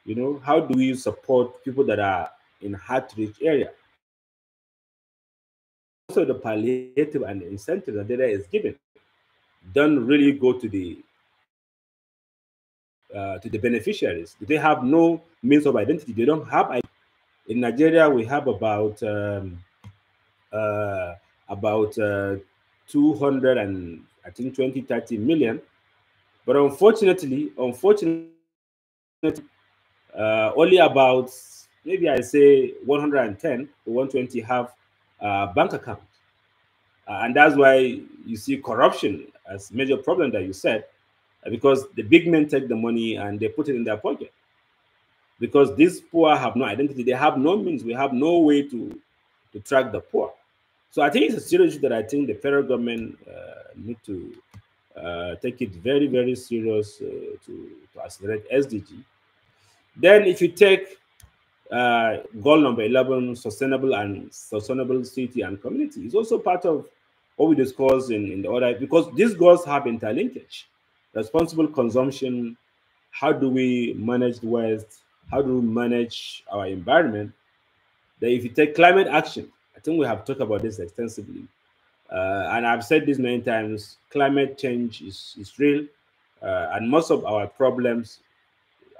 You know, how do we support people that are in hard to reach area? Also, the palliative and the incentive that data is given don't really go to the uh, to the beneficiaries. They have no means of identity. They don't have. In Nigeria, we have about um, uh, about uh, 200 and I think 20, 30 million. But unfortunately, unfortunately, uh, only about maybe I say 110 or 120 have uh, bank account. Uh, and that's why you see corruption as major problem that you said, uh, because the big men take the money and they put it in their pocket. Because these poor have no identity, they have no means, we have no way to, to track the poor. So I think it's a serious issue that I think the federal government uh, need to uh, take it very, very serious uh, to, to accelerate SDG. Then if you take uh, goal number 11, sustainable and sustainable city and community, is also part of what we discussed in, in the order, because these goals have interlinkage. Responsible consumption, how do we manage the waste, how do we manage our environment? That if you take climate action, I think we have talked about this extensively. Uh, and I've said this many times, climate change is, is real. Uh, and most of our problems,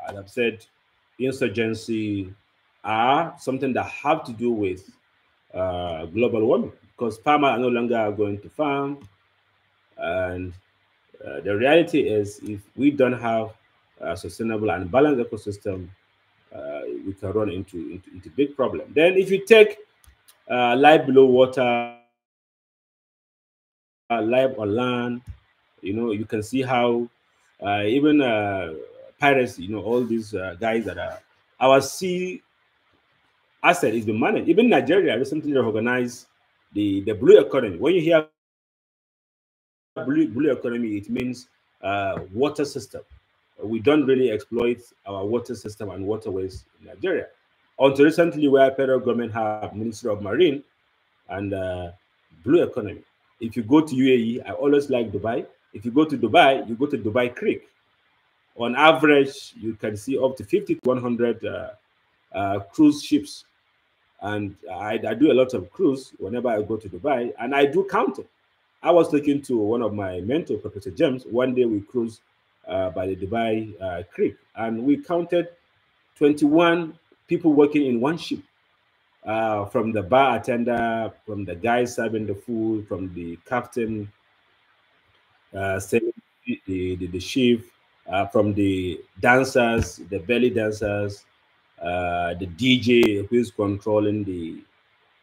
as I've said, insurgency are something that have to do with uh, global warming because farmers are no longer going to farm. And uh, the reality is, if we don't have a sustainable and balanced ecosystem, uh, we can run into, into, into big problem. Then if you take uh, life below water, uh, life on land, you know, you can see how uh, even pirates, you know, all these guys that are our sea asset is being managed. Even Nigeria recently organized the, the blue economy. When you hear blue, blue economy, it means uh, water system. We don't really exploit our water system and waterways in Nigeria. Until recently, where federal government have Ministry of Marine and uh, blue economy. If you go to UAE, I always like Dubai. If you go to Dubai, you go to Dubai Creek. On average, you can see up to 50 to 100 uh, uh, cruise ships and I, I, do a lot of cruise whenever I go to Dubai, and I do counting. I was talking to one of my mentor, Professor James. One day we cruised uh, by the Dubai uh, Creek. And we counted 21 people working in one ship. Uh, from the bar attender, from the guy serving the food, from the captain, uh, the, the, the chief, uh, from the dancers, the belly dancers, uh, the DJ who is controlling the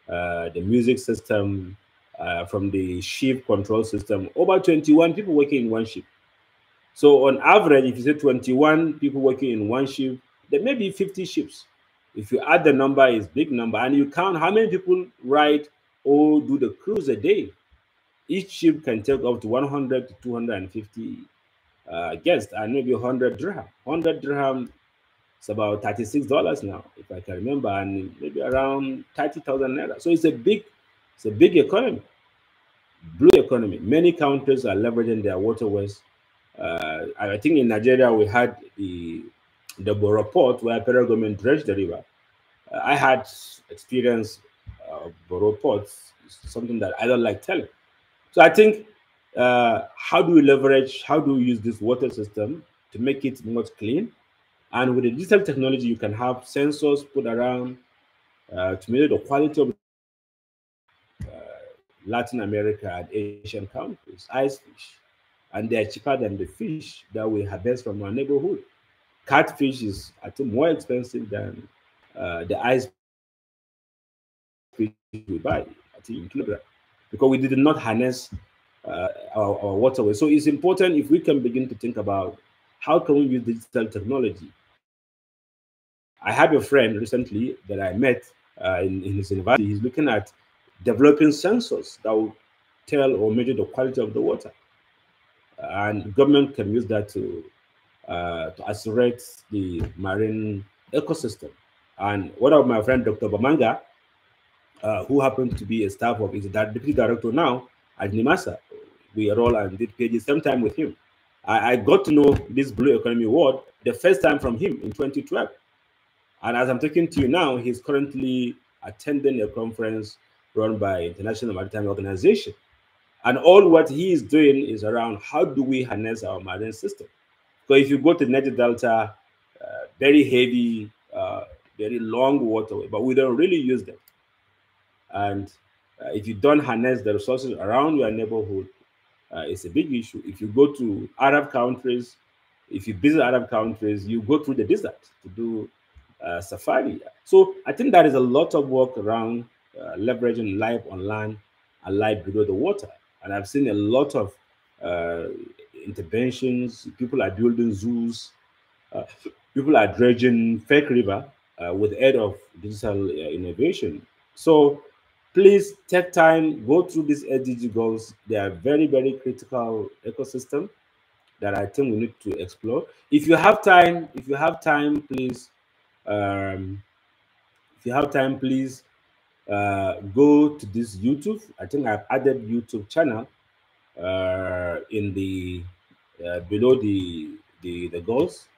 uh, the music system, uh, from the ship control system. Over 21 people working in one ship. So on average, if you say 21 people working in one ship, there may be 50 ships. If you add the number, it's big number, and you count how many people ride or do the cruise a day. Each ship can take up to 100 to 250 uh, guests, and maybe 100 dirham. 100 dirham it's about $36 now, if I can remember, and maybe around 30,000 naira. So it's a big, it's a big economy, blue economy. Many countries are leveraging their waterways. Uh, I think in Nigeria we had the the Baro port where federal government dredged the river. Uh, I had experience Baro ports, something that I don't like telling. So I think uh, how do we leverage, how do we use this water system to make it more clean? And with the digital technology, you can have sensors put around uh, to measure the quality of uh, Latin America and Asian countries, ice fish. And they are cheaper than the fish that we harvest from our neighborhood. Catfish is, I think, more expensive than uh, the ice fish we buy, I think, in kilogram, because we did not harness uh, our, our waterway. So it's important if we can begin to think about how can we use digital technology? I have a friend recently that I met uh, in, in his university. He's looking at developing sensors that will tell or measure the quality of the water. And government can use that to, uh, to accelerate the marine ecosystem. And one of my friend, Dr. Bamanga, uh, who happens to be a staff of, is the deputy director now at NIMASA. We are all and did PhD same time with him. I, I got to know this blue economy award the first time from him in 2012. And as I'm talking to you now, he's currently attending a conference run by International Maritime Organization. And all what he is doing is around how do we harness our marine system? Because if you go to Niger Delta, uh, very heavy, uh, very long waterway, but we don't really use them. And uh, if you don't harness the resources around your neighborhood, uh, it's a big issue. If you go to Arab countries, if you visit Arab countries, you go through the desert to do uh, safari. So I think there is a lot of work around uh, leveraging life on land and life below the water. And I've seen a lot of uh, interventions. People are building zoos. Uh, people are dredging fake river uh, with aid of digital uh, innovation. So please take time, go through these SDG goals. They are very, very critical ecosystem that I think we need to explore. If you have time, if you have time, please, um, if you have time, please uh, go to this YouTube. I think I've added YouTube channel uh, in the uh, below the the the goals.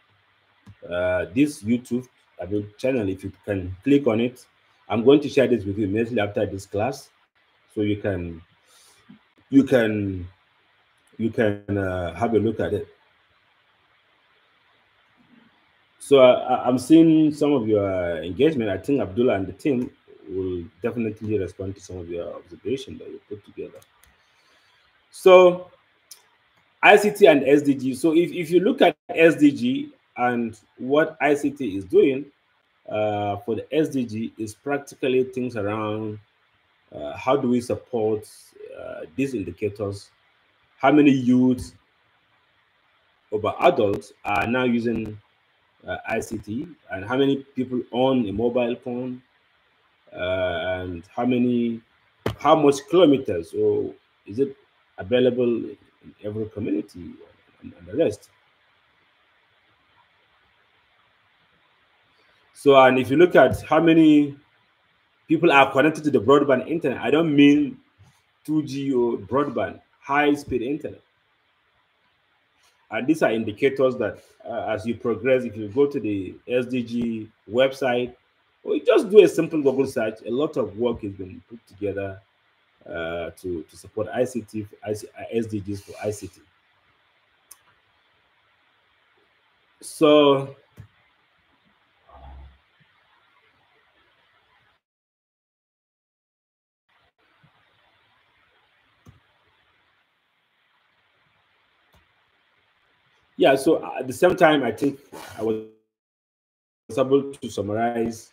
Uh, this YouTube I mean, channel, if you can click on it, I'm going to share this with you immediately after this class, so you can you can you can uh, have a look at it. So uh, I'm seeing some of your engagement. I think Abdullah and the team will definitely respond to some of your observation that you put together. So ICT and SDG. So if, if you look at SDG and what ICT is doing, uh, for the SDG is practically things around uh, how do we support uh, these indicators, how many youths over adults are now using uh, ICT, and how many people own a mobile phone, uh, and how many, how much kilometers, or is it available in every community, and, and the rest. So, and if you look at how many people are connected to the broadband internet, I don't mean 2G or broadband, high speed internet. And these are indicators that uh, as you progress, if you go to the SDG website, or you just do a simple Google search, a lot of work has been put together uh, to, to support ICT, IC, SDGs for ICT. so yeah so at the same time i think i was able to summarize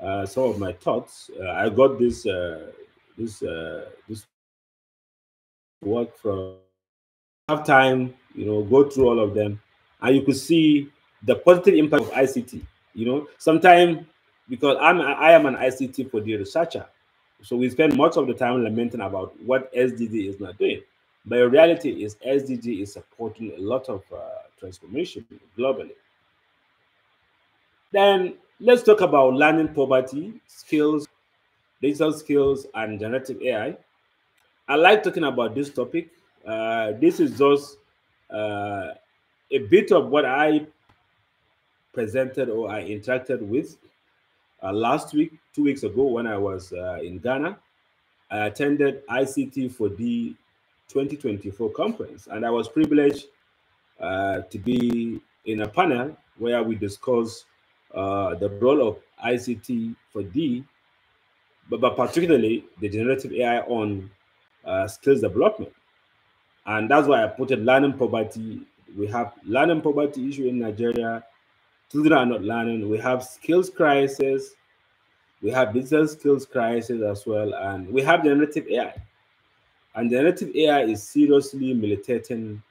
uh, some of my thoughts. Uh, i got this uh, this uh, this work from have time you know go through all of them and you could see the positive impact of ict you know. Sometimes because i'm i am an ICT4D researcher so we spend much of the time lamenting about what sdg is not doing but reality is SDG is supporting a lot of uh, transformation globally. Then let's talk about learning poverty, skills, digital skills, and generative AI. I like talking about this topic. Uh, this is just uh, a bit of what I presented or I interacted with uh, last week, two weeks ago when I was uh, in Ghana. I attended ICT4D 2024 conference. And I was privileged uh, to be in a panel where we discuss uh, the role of ICT for D, but, but particularly the generative AI on uh, skills development. And that's why I put it learning poverty. We have learning poverty issue in Nigeria. Children are not learning. We have skills crisis. We have business skills crisis as well. And we have generative AI. And generative AI is seriously militating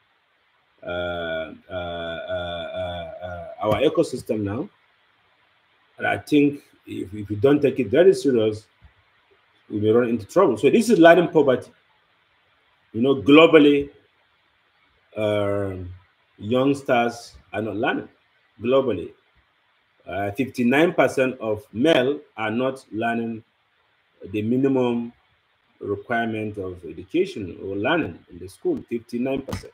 uh, uh, uh, uh, our ecosystem now. And I think if, if we don't take it very serious, we may run into trouble. So this is learning poverty. You know, globally, um, youngsters are not learning. Globally, 59% of male are not learning the minimum requirement of education or learning in the school, 59%.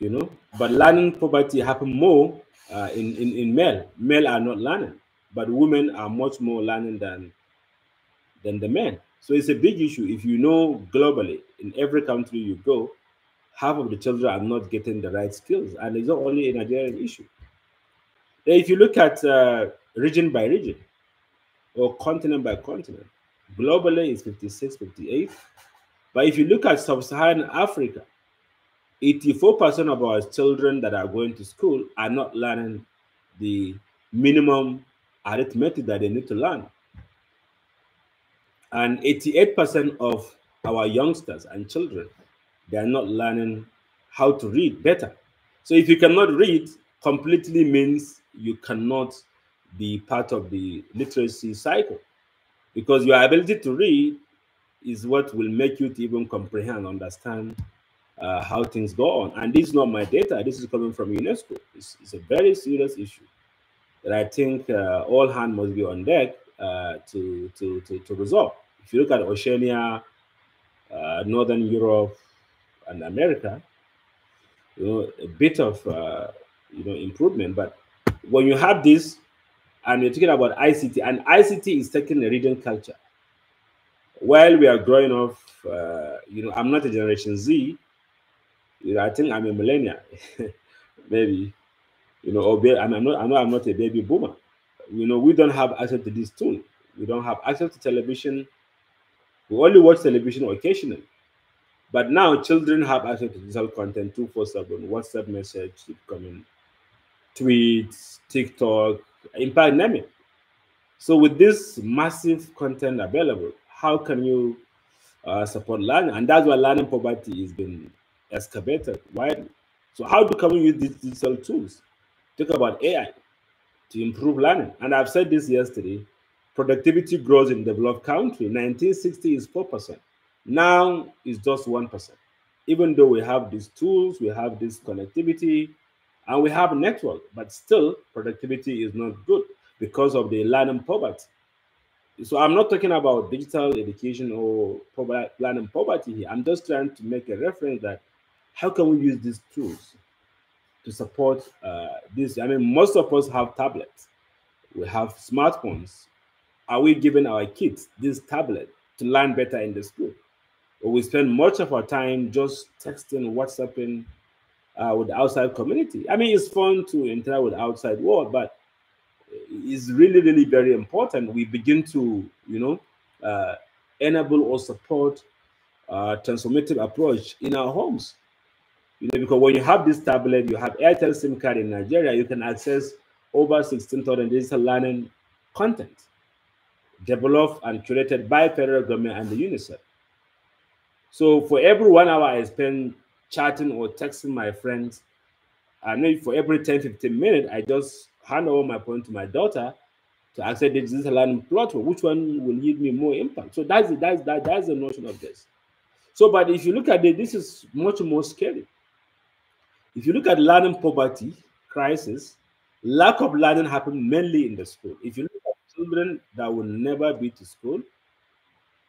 You know, but learning poverty happen more uh, in, in, in male. Male are not learning, but women are much more learning than, than the men. So it's a big issue. If you know globally, in every country you go, half of the children are not getting the right skills. And it's not only a Nigerian issue. If you look at uh, region by region or continent by continent, Globally, it's 56, 58. But if you look at sub-Saharan Africa, 84% of our children that are going to school are not learning the minimum arithmetic that they need to learn. And 88% of our youngsters and children, they are not learning how to read better. So if you cannot read, completely means you cannot be part of the literacy cycle because your ability to read is what will make you to even comprehend understand uh, how things go on. And this is not my data. This is coming from UNESCO. It's, it's a very serious issue that I think uh, all hands must be on deck uh, to, to, to, to, resolve. If you look at Oceania, uh, Northern Europe, and America, you know, a bit of uh, you know improvement. But when you have this and we're talking about ICT, and ICT is taking a region culture. While we are growing up, uh, you know, I'm not a Generation Z. You know, I think I'm a millennial, <laughs> maybe. You know, or I'm not. I know I'm not a baby boomer. You know, we don't have access to this tool. We don't have access to television. We only watch television occasionally. But now children have access to digital content 247, WhatsApp message coming, tweets, TikTok, pandemic. So with this massive content available, how can you uh, support learning? And that's why learning poverty has been excavated widely. So how do can we use these digital tools? Talk about AI to improve learning. And I've said this yesterday, productivity grows in developed country. 1960 is 4%. Now it's just 1%. Even though we have these tools, we have this connectivity, and we have a network, but still productivity is not good because of the learning poverty. So I'm not talking about digital education or learning poverty here. I'm just trying to make a reference that how can we use these tools to support uh, this? I mean, most of us have tablets. We have smartphones. Are we giving our kids this tablet to learn better in the school? Or we spend much of our time just texting, WhatsApping, uh, with the outside community. I mean, it's fun to interact with the outside world, but it's really, really very important. We begin to, you know, uh, enable or support uh, transformative approach in our homes. You know, because when you have this tablet, you have Airtel SIM card in Nigeria, you can access over 16,000 digital learning content developed and curated by federal government and the UNICEF. So for every one hour I spend chatting or texting my friends, and maybe for every 10, 15 minutes, I just hand over my phone to my daughter to access the digital learning platform. Which one will give me more impact? So that's the, that's that, that's the notion of this. So, but if you look at it, this is much more scary. If you look at learning poverty crisis, lack of learning happen mainly in the school. If you look at children that will never be to school,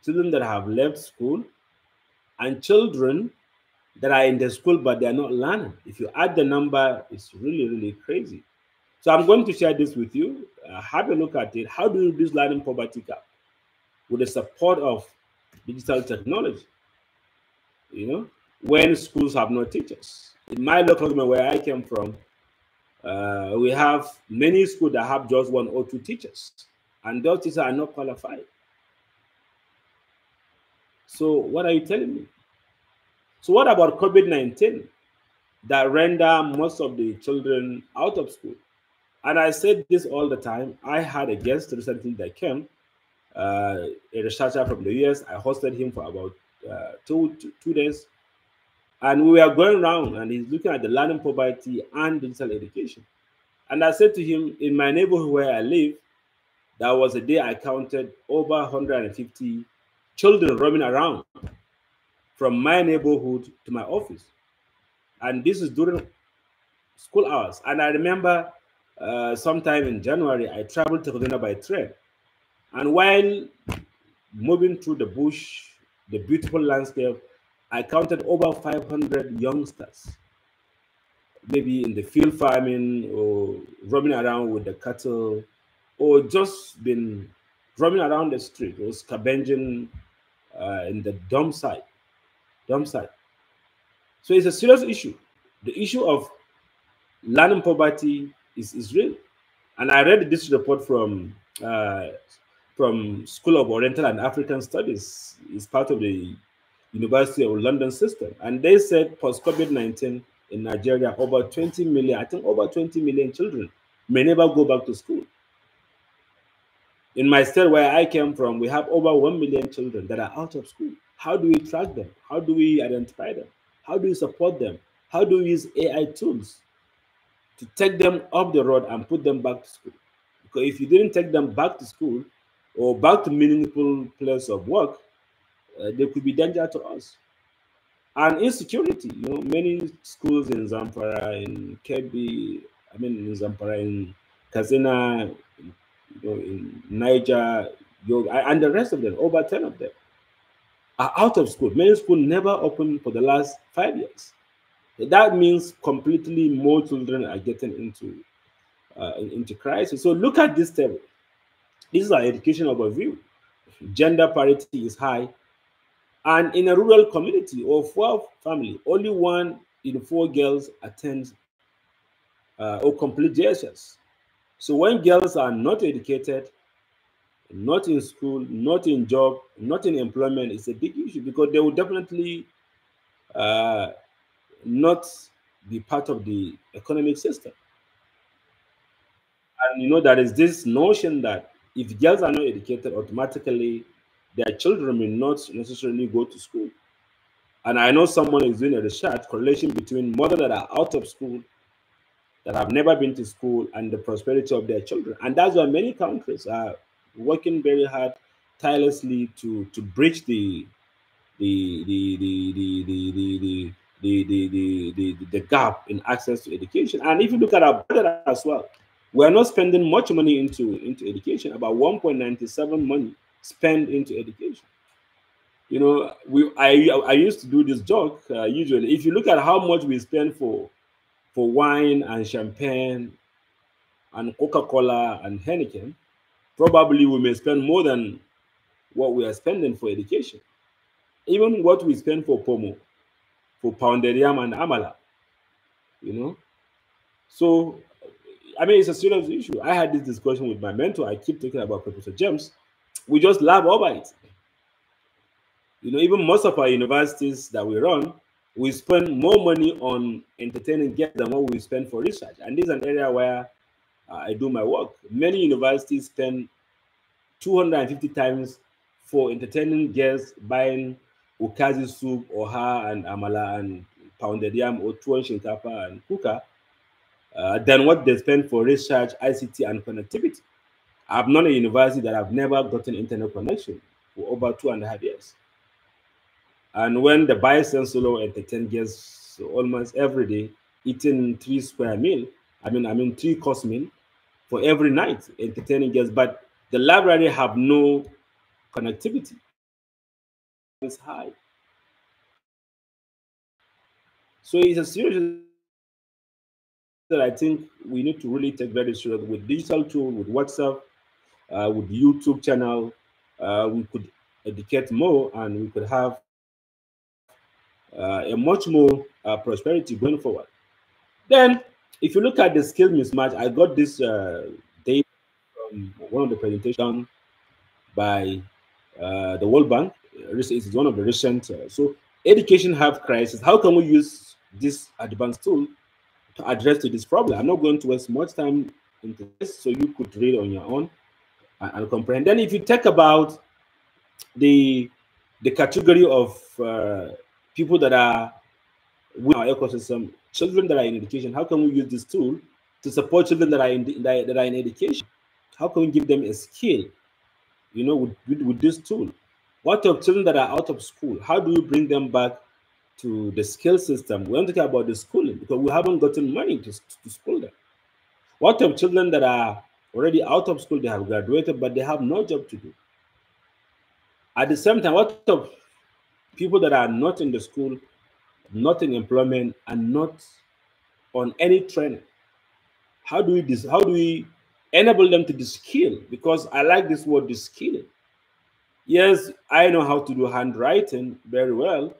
children that have left school, and children that are in the school but they are not learning. If you add the number, it's really, really crazy. So I'm going to share this with you. Uh, have a look at it. How do you reduce learning poverty gap? With the support of digital technology. You know, when schools have no teachers. In my local government where I came from, uh, we have many schools that have just one or two teachers, and those teachers are not qualified. So what are you telling me? So what about COVID-19 that render most of the children out of school? And I said this all the time. I had a guest recently that came, uh, a researcher from the US. I hosted him for about uh, two, two, two days. And we were going around and he's looking at the learning poverty and digital education. And I said to him, in my neighborhood where I live, there was a day I counted over 150 children roaming around from my neighborhood to my office. And this is during school hours. And I remember uh, sometime in January, I traveled to Kaduna by train. And while moving through the bush, the beautiful landscape, I counted over 500 youngsters, maybe in the field farming or roaming around with the cattle, or just been roaming around the street or scavenging uh, in the dump site. Dump site. So it's a serious issue. The issue of learning poverty is, is real. And I read this report from uh, from School of Oriental and African Studies. It's part of the University of London system. And they said post COVID-19 in Nigeria, over 20 million, I think over 20 million children may never go back to school. In my state where I came from, we have over 1 million children that are out of school. How do we track them? How do we identify them? How do we support them? How do we use AI tools to take them off the road and put them back to school? Because if you didn't take them back to school or back to meaningful place of work, uh, there could be danger to us. And insecurity, you know, many schools in Zamfara, in Kebbi, I mean, in Zamfara, in Katsina, you know, in Niger, Yoga, and the rest of them, over 10 of them, are out of school. Many schools never opened for the last five years. That means completely more children are getting into uh, into crisis. So look at this table. This is our education overview. Gender parity is high. And in a rural community or poor family, only one in four girls attend uh, or complete JSS. So when girls are not educated, not in school, not in job, not in employment, it's a big issue because they will definitely uh, not be part of the economic system. And you know, there is this notion that if girls are not educated, automatically their children may not necessarily go to school. And I know someone is doing a research correlation between mothers that are out of school that have never been to school and the prosperity of their children. And that's why many countries are working very hard, tirelessly to to bridge the the the the the the the the, the, the, the, the gap in access to education. And if you look at our budget as well, we're not spending much money into, into education, about 1.97 money spent into education. You know, we I I used to do this joke uh, usually. If you look at how much we spend for for wine and champagne and Coca-Cola and Heineken, probably we may spend more than what we are spending for education. Even what we spend for Pomo, for pounded yam and amala, You know, so I mean, it's a serious issue. I had this discussion with my mentor. I keep talking about Professor James. We just laugh over it. You know, even most of our universities that we run, we spend more money on entertaining guests than what we spend for research. And this is an area where I do my work. Many universities spend 250 times for entertaining guests buying ukazi soup or ha and amala and pounded yam or tuwon shinkafa and kuka uh, than what they spend for research, ICT, and connectivity. I've known a university that I've never gotten internet connection for over two and a half years. And when the vice chancellor entertain guests almost every day, eating three square meal, I mean, I mean three course meal for every night, entertaining guests, but the library have no connectivity. It's high. So it's a serious that I think we need to really take very seriously with digital tool, with WhatsApp, uh, with YouTube channel. Uh, we could educate more and we could have uh, a much more uh, prosperity going forward. Then, if you look at the skill mismatch, I got this uh, data from one of the presentation by uh, the World Bank. It's one of the recent. so, education have crisis. How can we use this advanced tool to address to this problem. I'm not going to waste much time into this, so you could read on your own and, and comprehend. Then, if you talk about the the category of uh, people that are with our ecosystem, children that are in education, how can we use this tool to support children that are in that, are in education? How can we give them a skill, you know, with, with, with this tool? What of children that are out of school? How do we bring them back to the skill system. We don't talk about the schooling because we haven't gotten money to, to school them. What of children that are already out of school, they have graduated, but they have no job to do? At the same time, what of people that are not in the school, not in employment, and not on any training? How do we this? How do we enable them to be skilled? Because I like this word, the skilling. Yes, I know how to do handwriting very well,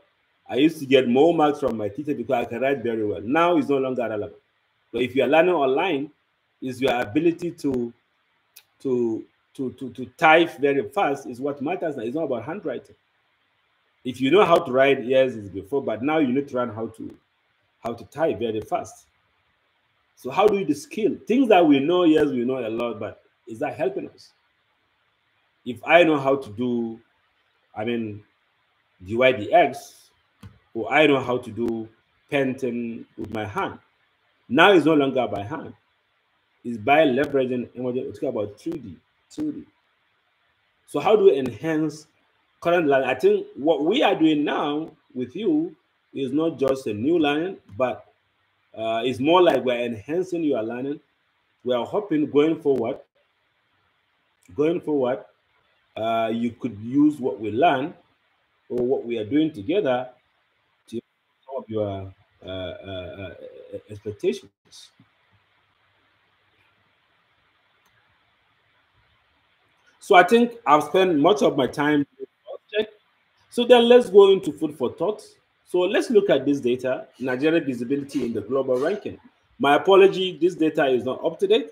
I used to get more marks from my teacher because I can write very well. Now it's no longer relevant. But if you are learning online, is your ability to to to to, to type very fast is what matters now. It's not about handwriting. If you know how to write, yes, it's before, but now you need to learn how to how to type very fast. So how do you the skill? Things that we know, yes, we know a lot, but is that helping us? If I know how to do, I mean, divide the x, or I know how to do painting with my hand. Now it's no longer by hand. It's by leveraging emerging. Talk about 3d 2D. So how do we enhance current? I think what we are doing now with you is not just a new learning, but uh, it's more like we're enhancing your learning. We are hoping going forward, going forward, uh, you could use what we learn or what we are doing together of your uh, uh, uh, expectations. So I think I've spent much of my time. So then let's go into food for thought. So let's look at this data, Nigeria visibility in the global ranking. My apology, this data is not up to date.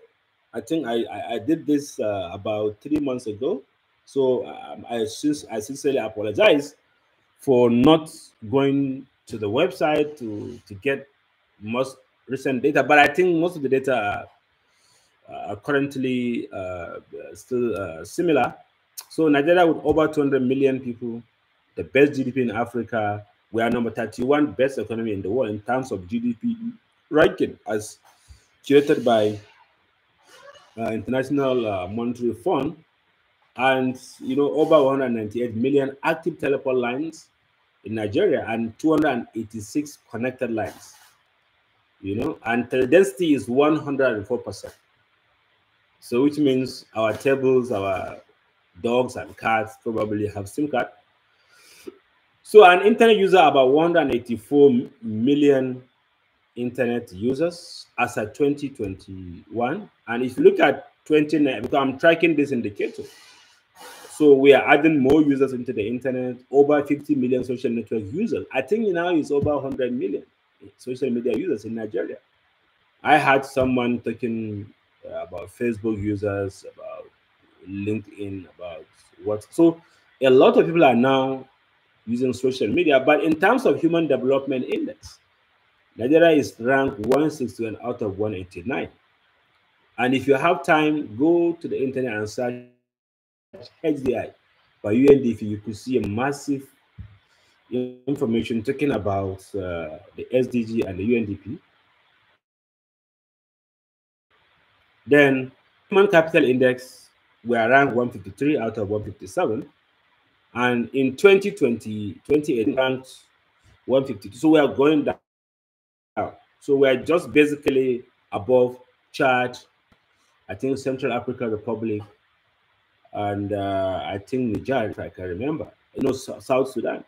I think I, I, I did this uh, about three months ago. So um, I, I sincerely apologize for not going to the website to to get most recent data. But I think most of the data are, currently uh, still uh, similar. So Nigeria with over 200 million people, the best GDP in Africa. We are number 31 best economy in the world in terms of GDP ranking, as curated by uh, International uh, Monetary Fund. And you know, over 198 million active telephone lines, in Nigeria and 286 connected lines. You know, and the density is 104%. So which means our tables, our dogs and cats probably have SIM card. So an internet user about 184 million internet users as of 2021. And if you look at 29, because I'm tracking this indicator, so we are adding more users into the internet, over 50 million social network users. I think now it's over 100 million. social media users in Nigeria. I had someone talking uh, about Facebook users, about LinkedIn, about what. So a lot of people are now using social media, but in terms of human development index, Nigeria is ranked 161 out of 189. And if you have time, go to the internet and search HDI by UNDP. You could see a massive information talking about uh, the SDG and the UNDP. Then Human Capital Index, we are ranked 153 out of 157. And in 2020, 2018, ranked 152. So we are going down. So we are just basically above Chad, I think Central African Republic, and uh, I think Niger, if I can remember. You know, South Sudan.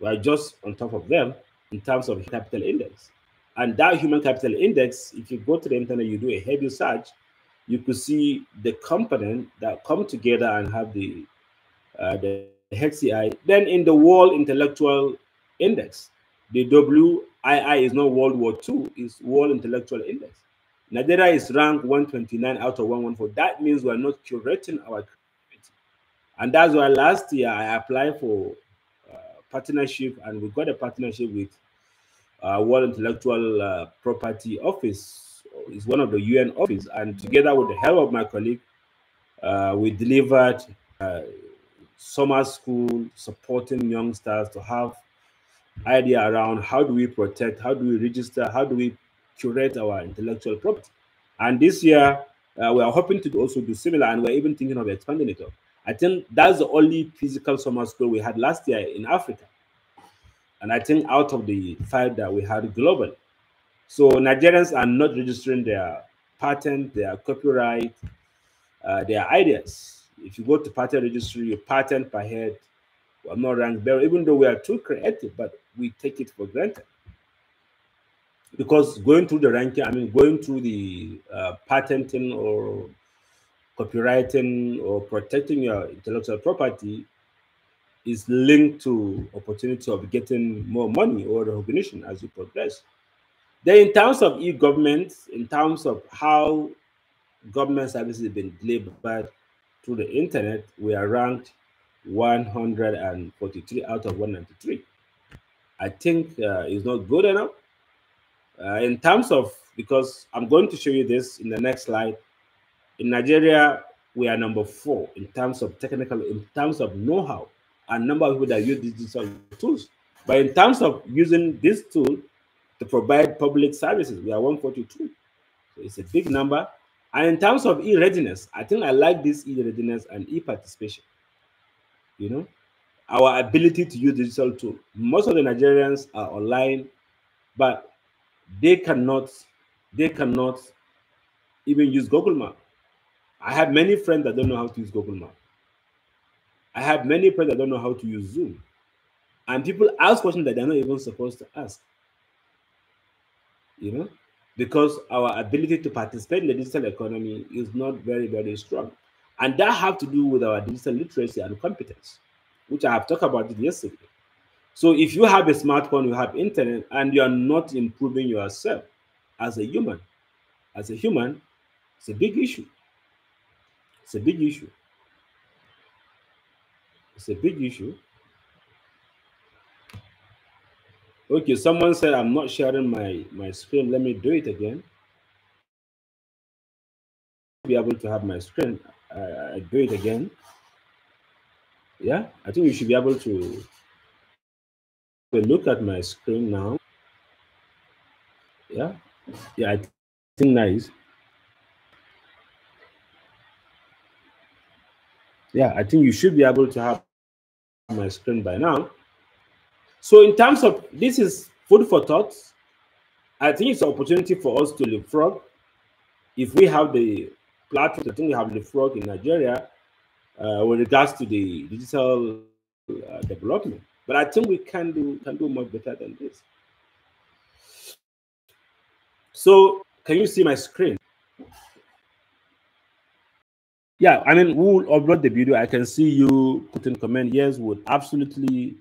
We are just on top of them in terms of capital index. And that human capital index, if you go to the internet, you do a heavy search, you could see the component that come together and have the uh, the HCI. Then in the World Intellectual Index, the WII is not World War II, it's World Intellectual Index. Nigeria is ranked 129 out of 114. That means we're not curating our community. And that's why last year I applied for uh, partnership and we got a partnership with uh, World Intellectual uh, Property Office It's one of the UN office, and together with the help of my colleague, uh, we delivered uh, summer school supporting youngsters to have idea around how do we protect, how do we register, how do we curate our intellectual property. And this year, uh, we are hoping to also do similar, and we're even thinking of expanding it. Up. I think that's the only physical summer school we had last year in Africa. And I think out of the five that we had globally. So Nigerians are not registering their patent, their copyright, uh, their ideas. If you go to patent registry, your patent per head will not rank there, even though we are too creative, but we take it for granted. Because going through the ranking, I mean, going through the uh, patenting or copywriting or protecting your intellectual property is linked to opportunity of getting more money or recognition as you progress. Then, in terms of e-government, in terms of how government services have been delivered through the internet, we are ranked 143 out of 193. I think uh, it's not good enough. Uh, in terms of, because I'm going to show you this in the next slide. In Nigeria, we are number four in terms of technical, in terms of know-how and number of people that use digital tools. But in terms of using this tool, to provide public services. We are 142. So it's a big number. And in terms of e-readiness, I think I like this e-readiness and e-participation. You know, our ability to use digital tool. Most of the Nigerians are online, but they cannot, they cannot even use Google Map. I have many friends that don't know how to use Google Map. I have many friends that don't know how to use Zoom. And people ask questions that they're not even supposed to ask you know, because our ability to participate in the digital economy is not very, very strong. And that have to do with our digital literacy and competence, which I have talked about yesterday. So if you have a smartphone, you have internet, and you are not improving yourself as a human, as a human, it's a big issue. It's a big issue. It's a big issue. Okay, someone said I'm not sharing my, my screen. Let me do it again. Be able to have my screen. Uh, I do it again. Yeah, I think you should be able to look at my screen now. Yeah, yeah, I think nice. Yeah, I think you should be able to have my screen by now. So in terms of this is food for thought. I think it's an opportunity for us to leapfrog. If we have the platform, I think we have leapfrog in Nigeria uh, with regards to the digital uh, development. But I think we can do can do much better than this. So can you see my screen? Yeah, I mean, we will upload the video. I can see you putting comment. Yes, would absolutely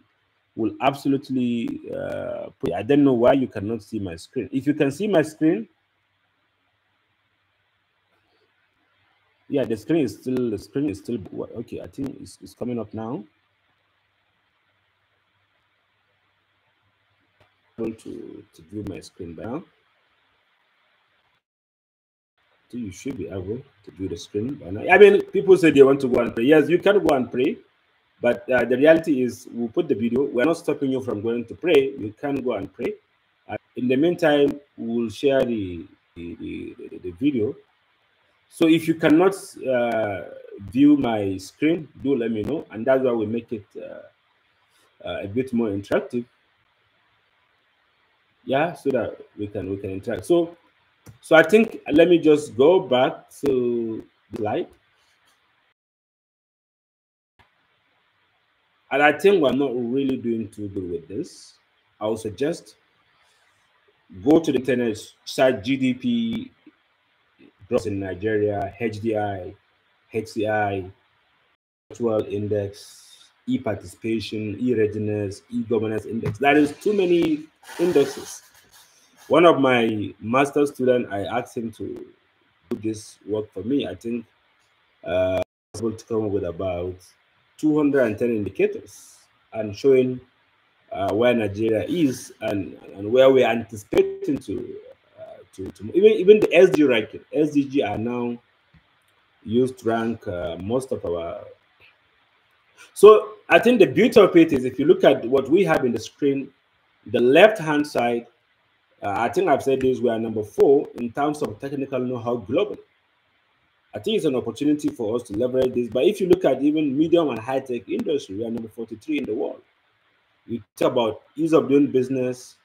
will absolutely uh, put, I don't know why you cannot see my screen. If you can see my screen, yeah, the screen is still, the screen is still, okay, I think it's, it's coming up now. To, to view my screen now. So you should be able to view the screen by now. I mean, people say they want to go and pray. Yes, you can go and pray but uh, the reality is, we'll put the video. We're not stopping you from going to pray. You can go and pray. Uh, in the meantime, we'll share the, the, the, the video. So if you cannot uh, view my screen, do let me know. And that's why we make it uh, uh, a bit more interactive. Yeah, so that we can we can interact. So so I think let me just go back to the slide. And I think we're not really doing too good with this. I would suggest go to the internet, search GDP growth in Nigeria, HDI, HCI, World index, e-participation, e-readiness, e-governance index. That is too many indexes. One of my master student, I asked him to do this work for me. I think uh, I was able to come up with about 210 indicators and showing uh, where Nigeria is and, and where we're anticipating to, uh, to, to, even, even the SDG ranking. SDG are now used to rank uh, most of our. So I think the beauty of it is if you look at what we have in the screen, the left-hand side, uh, I think I've said this, we are number four in terms of technical know-how globally. I think it's an opportunity for us to leverage this. But if you look at even medium and high tech industry, we are number 43 in the world. We talk about ease of doing business,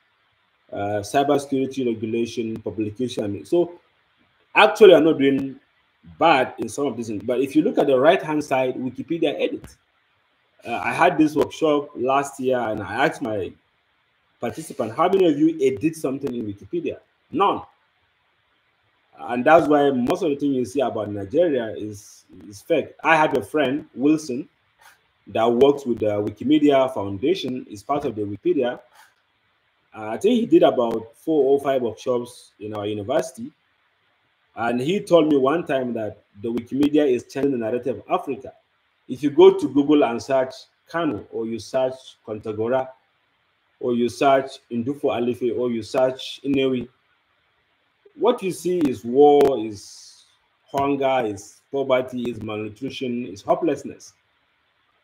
uh, cybersecurity regulation, publication. So actually, I'm not doing bad in some of these things. But if you look at the right hand side, Wikipedia edit. Uh, I had this workshop last year and I asked my participant, how many of you edit something in Wikipedia? None and that's why most of the thing you see about Nigeria is is fake. I have a friend Wilson that works with the Wikimedia Foundation. is part of the Wikipedia. Uh, I think he did about four or five workshops in our university, and he told me one time that the Wikimedia is changing the narrative of Africa. If you go to Google and search Kano, or you search Kontagora, or you search Indufo Alife, or you search Nnewi, what you see is war, is hunger, is poverty, is malnutrition, is hopelessness.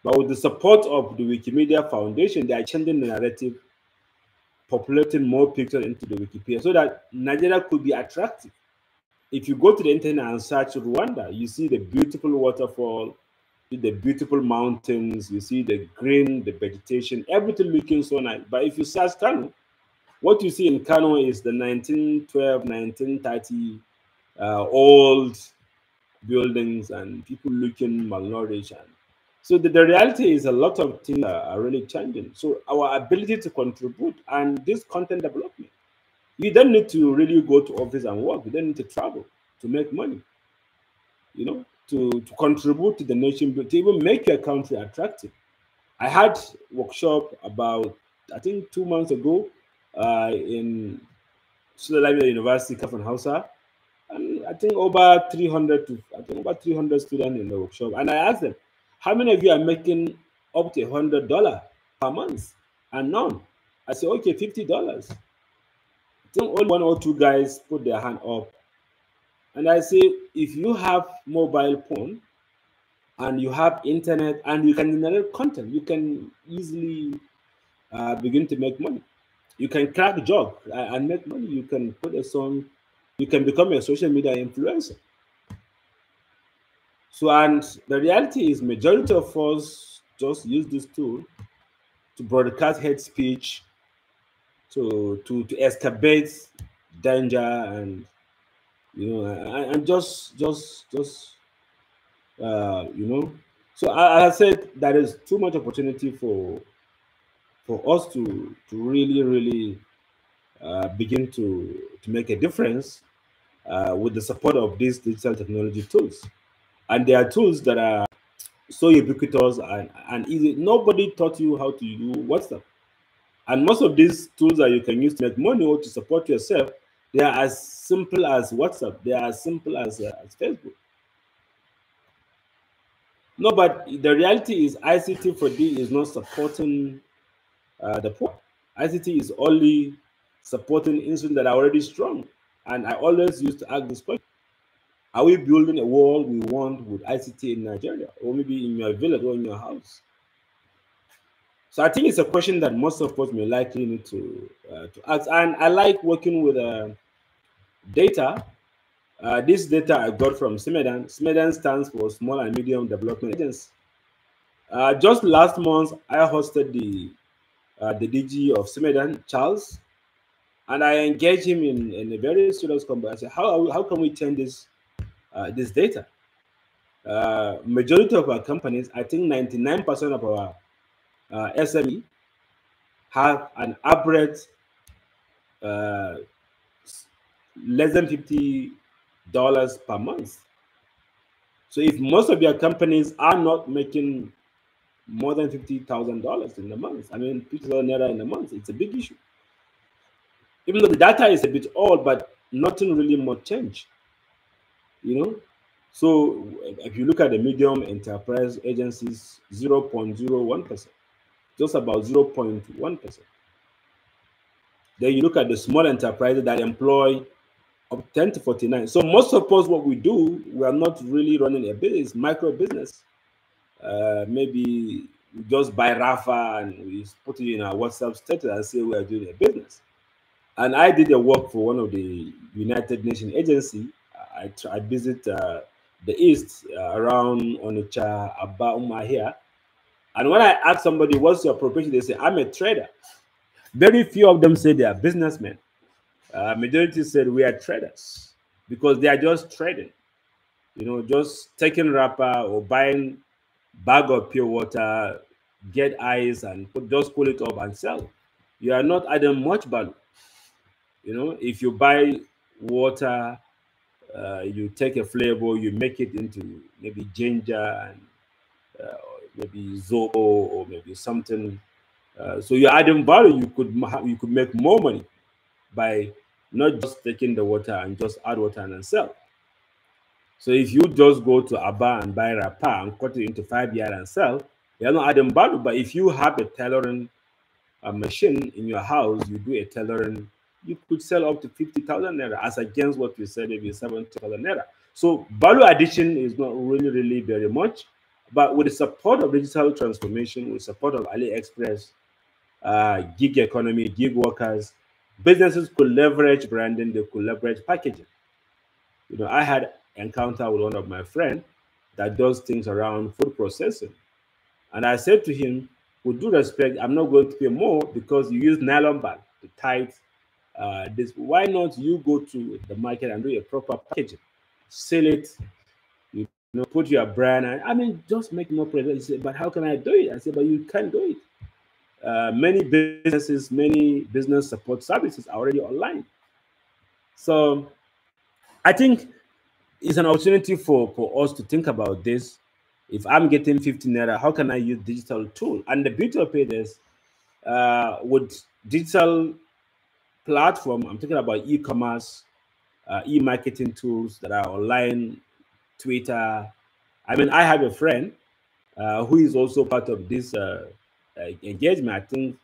But with the support of the Wikimedia Foundation, they are changing the narrative, populating more pictures into the Wikipedia so that Nigeria could be attractive. If you go to the internet and search Rwanda, you see the beautiful waterfall, the beautiful mountains, you see the green, the vegetation, everything looking so nice. But if you search Kano, what you see in Kano is the 1912, 1930 uh, old buildings and people looking malnourished. And so the, the reality is a lot of things are, are really changing. So our ability to contribute and this content development, you don't need to really go to office and work. You don't need to travel to make money. You know, to, to contribute to the nation, to even make your country attractive. I had workshop about I think two months ago uh, in Sula University, Kafin Hausa. And I think over 300 to I think over 300 students in the workshop. And I asked them, how many of you are making up to $100 per month? And none. I said, okay, $50. I think only one or two guys put their hand up. And I say, if you have mobile phone and you have internet and you can generate content, you can easily uh, begin to make money you can crack job and make money. You can put a song, you can become a social media influencer. So, and the reality is, majority of us just use this tool to broadcast hate speech, to to to excavate danger, and you know, and, just just just uh, you know. So, as I said, there is too much opportunity for for us to to really really uh, begin to to make a difference uh, with the support of these digital technology tools and there are tools that are so ubiquitous and, and easy nobody taught you how to do whatsapp And most of these tools that you can use to make money or to support yourself, they are as simple as WhatsApp. They are as simple as, uh, as Facebook. No, but the reality is ICT4D is not supporting uh, the poor. ICT is only supporting institutions that are already strong. And I always used to ask this question. Are we building a world we want with ICT in Nigeria or maybe in your village or in your house? So I think it's a question that most of us may likely need to, uh, to ask. And I like working with uh, data. Uh, this data I got from SMEDAN. SMEDAN stands for Small and Medium Development Agency. Uh, just last month, I hosted the uh, the DG of SMEDAN, Charles, and I engaged him in, in a very serious conversation. I said, how, how can we turn this uh, this data. Uh, majority of our companies, I think 99% of our uh, SME have an average uh, less than $50 per month. So if most of your companies are not making more than $50,000 in a month, I mean, 50,000 naira in a month, it's a big issue. Even though the data is a bit old, but nothing really much change you know? So if you look at the medium enterprise agencies 0.01 percent just about 0.1 percent. Then you look at the small enterprises that employ up 10 to 49 so most of us what we do we are not really running a business micro business uh, maybe just buy rafa and we put it in our whatsapp status and say we are doing a business and i did a work for one of the united nations agency I, I visit uh, the east uh, around Onitsha, Aba, here. And when I ask somebody, what's your profession? They say, I'm a trader. Very few of them say they are businessmen. Uh, majority said we are traders because they are just trading. You know, just taking wrapper or buying bag of pure water, get ice and put, just pull it up and sell. You are not adding much value. You know, if you buy water uh, you take a flavor, you make it into maybe ginger and uh, maybe zobo or maybe something. Uh, so you're adding value. You could you could make more money by not just taking the water and just add water and sell. So if you just go to Aba and buy rapa and cut it into five yard and sell, you're not adding value. But if you have a tailoring a machine in your house, you do a tailoring you could sell up to 50,000 naira as against what we said maybe 70,000 naira. So value addition is not really, really very much. But with the support of digital transformation, with support of AliExpress, uh, gig economy, gig workers, businesses could leverage branding, they could leverage packaging. You know, I had encounter with one of my friends that does things around food processing. And I said to him, with due respect, I'm not going to pay more because you use nylon bag to tie uh, this. Why not you go to the market and do a proper packaging? Sell it you know put your brand and i mean just make more profit he said but how can i do it? I said but you can do it. Uh, many businesses many business support services are already online. So i think it's an opportunity for for us to think about this if i'm getting 15 naira how can i use digital tool and the beauty of it is uh, with digital platform, I'm talking about e-commerce, uh, e-marketing tools that are online, Twitter. I mean, I have a friend uh, who is also part of this uh, uh engagement. I think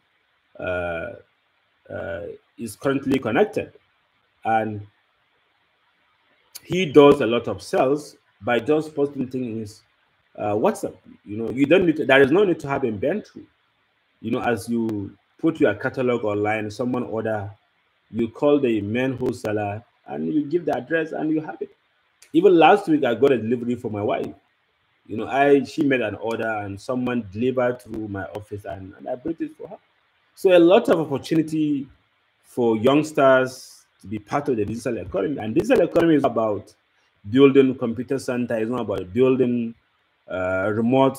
uh, is currently connected, and he does a lot of sales by just posting things in his uh, WhatsApp. You know, you don't need to, there is no need to have inventory. You know, as you put your catalog online, someone order you call the main wholesaler and you give the address and you have it. Even last week, I got a delivery for my wife. You know, I she made an order and someone delivered through my office and, and I brought it for her. So a lot of opportunity for youngsters to be part of the digital economy. And digital economy is about building computer center. It's not about building uh, remote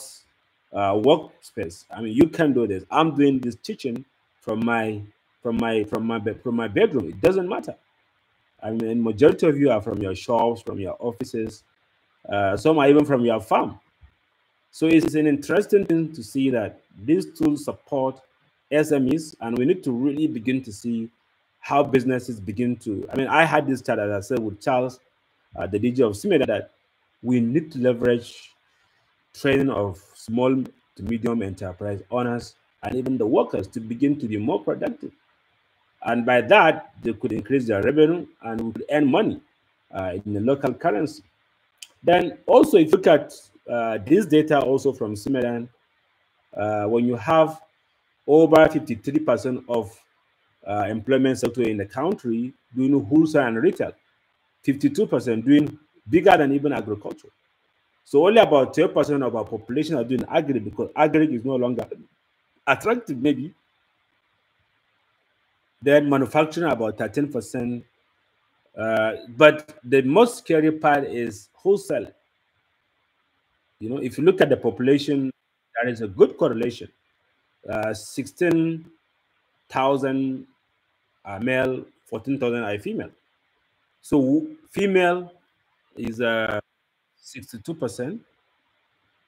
uh, workspace. I mean, you can do this. I'm doing this teaching from my from my from my from my bedroom. It doesn't matter. I mean, majority of you are from your shops, from your offices. Uh, some are even from your farm. So it's an interesting thing to see that these tools support SMEs, and we need to really begin to see how businesses begin to. I mean, I had this chat, as I said, with Charles, uh, the DG of CIMEDA, that we need to leverage training of small to medium enterprise owners and even the workers to begin to be more productive. And by that, they could increase their revenue and earn money uh, in the local currency. Then also, if you look at uh, this data also from SMEDAN, uh, when you have over 53% of uh, employment sector in the country doing wholesale and retail, 52% doing bigger than even agriculture. So only about 10% of our population are doing agri because agri is no longer attractive, maybe. Then manufacturing about 13%. Uh, but the most scary part is wholesale. You know, if you look at the population, there is a good correlation. Uh, 16,000 are male, 14,000 are female. So female is uh, 62%,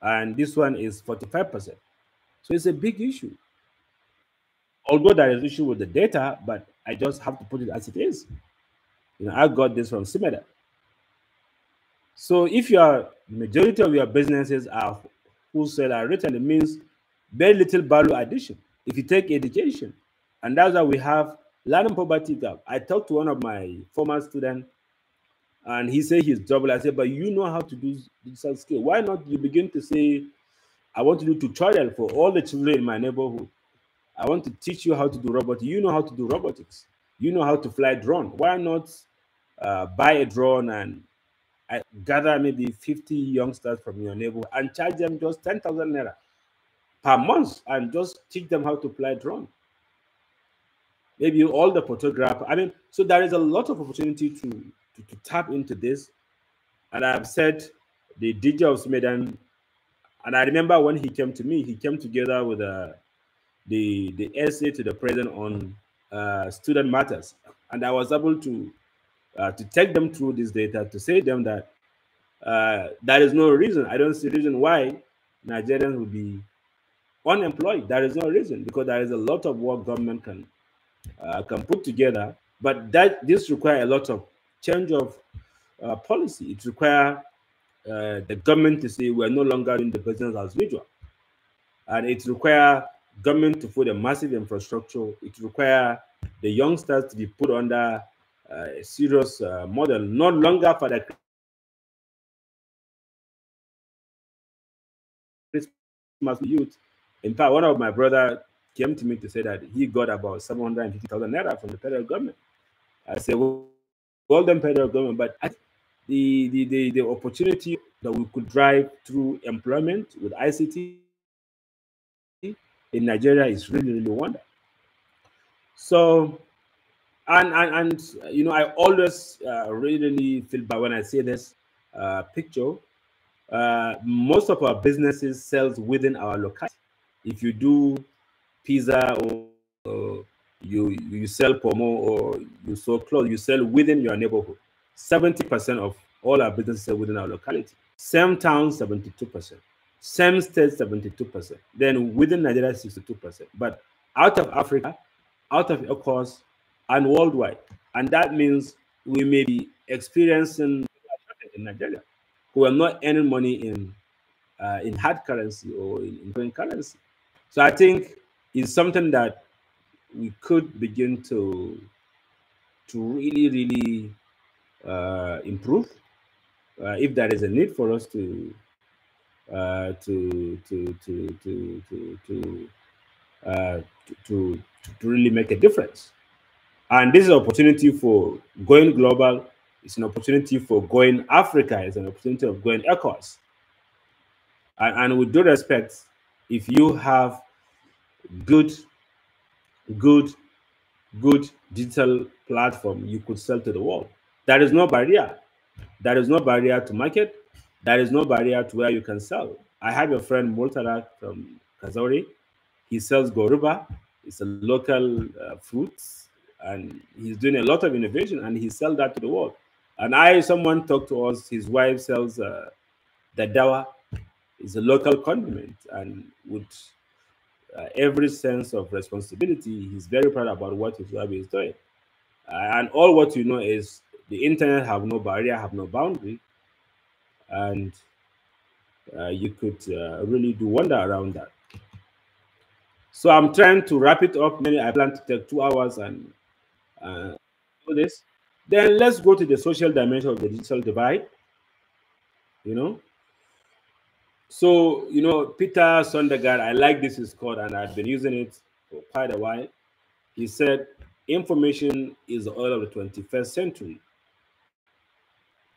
and this one is 45%. So it's a big issue. Although there is issue with the data, but I just have to put it as it is. You know, I got this from CIMEDA. So if your majority of your businesses are wholesale or retail, it means very little value addition. If you take education, and that's why we have learning poverty gap. I talked to one of my former students and he said he's double. I said, but you know how to do digital skill. Why not you begin to say, I want to do tutorial for all the children in my neighborhood. I want to teach you how to do robotics. You know how to do robotics. You know how to fly drone. Why not uh, buy a drone and I gather maybe 50 youngsters from your neighborhood and charge them just 10,000 naira per month and just teach them how to fly drone. Maybe all the photograph. I mean, so there is a lot of opportunity to to, to tap into this. And I've said the DG of SMEDAN, and I remember when he came to me, he came together with uh, the the SA to the president on uh, student matters, and I was able to uh, to take them through this data to say them that uh, there is no reason. I don't see reason why Nigerians will be unemployed. There is no reason because there is a lot of work government can uh, can put together, but that this require a lot of change of uh, policy. It require uh, the government to say we're no longer in the business as usual. And it require government to put a massive infrastructure. It require the youngsters to be put under uh, a serious uh, model, no longer for the Christmas youth. In fact, one of my brother came to me to say that he got about 750,000 naira from the federal government. I said, well, golden federal government, but the, the, the, the opportunity that we could drive through employment with ICT in Nigeria is really, really wonderful. So, and, and, and you know, I always uh, really, really feel bad when I see this uh, picture. Uh, most of our businesses sells within our locality. If you do pizza or, you you sell pomo or you sell clothes, you sell within your neighborhood. 70% of all our businesses are within our locality. Same town, 72%. Same state, 72%. Then within Nigeria, 62%. But out of Africa, out of ECOWAS, and worldwide. And that means we may be experiencing in Nigeria who are not earning money in uh, in hard currency or in, in foreign currency. So I think it's something that we could begin to to really really uh, improve uh, if there is a need for us to uh, to to to to to to, uh, to to really make a difference. And this is an opportunity for going global. It's an opportunity for going Africa. It's an opportunity of going ECOWAS. And, and with due respect, if you have good good, good digital platform you could sell to the world. There is no barrier. There is no barrier to market. There is no barrier to where you can sell. I have a friend, Multara from Kazori. He sells goruba. It's a local uh, fruits, and he's doing a lot of innovation, and he sells that to the world. And I, someone talked to us. His wife sells uh, the dawa. It's a local condiment, and would uh, every sense of responsibility. He's very proud about what his wife is doing. Uh, and all what you know is the internet have no barrier, have no boundary. And uh, you could uh, really do wonder around that. So I'm trying to wrap it up. Maybe I plan to take two hours and uh, do this. Then let's go to the social dimension of the digital divide. You know, so you know Peter Sondergaard, I like this is called, and I've been using it for quite a while. He said, "Information is the oil of the 21st century,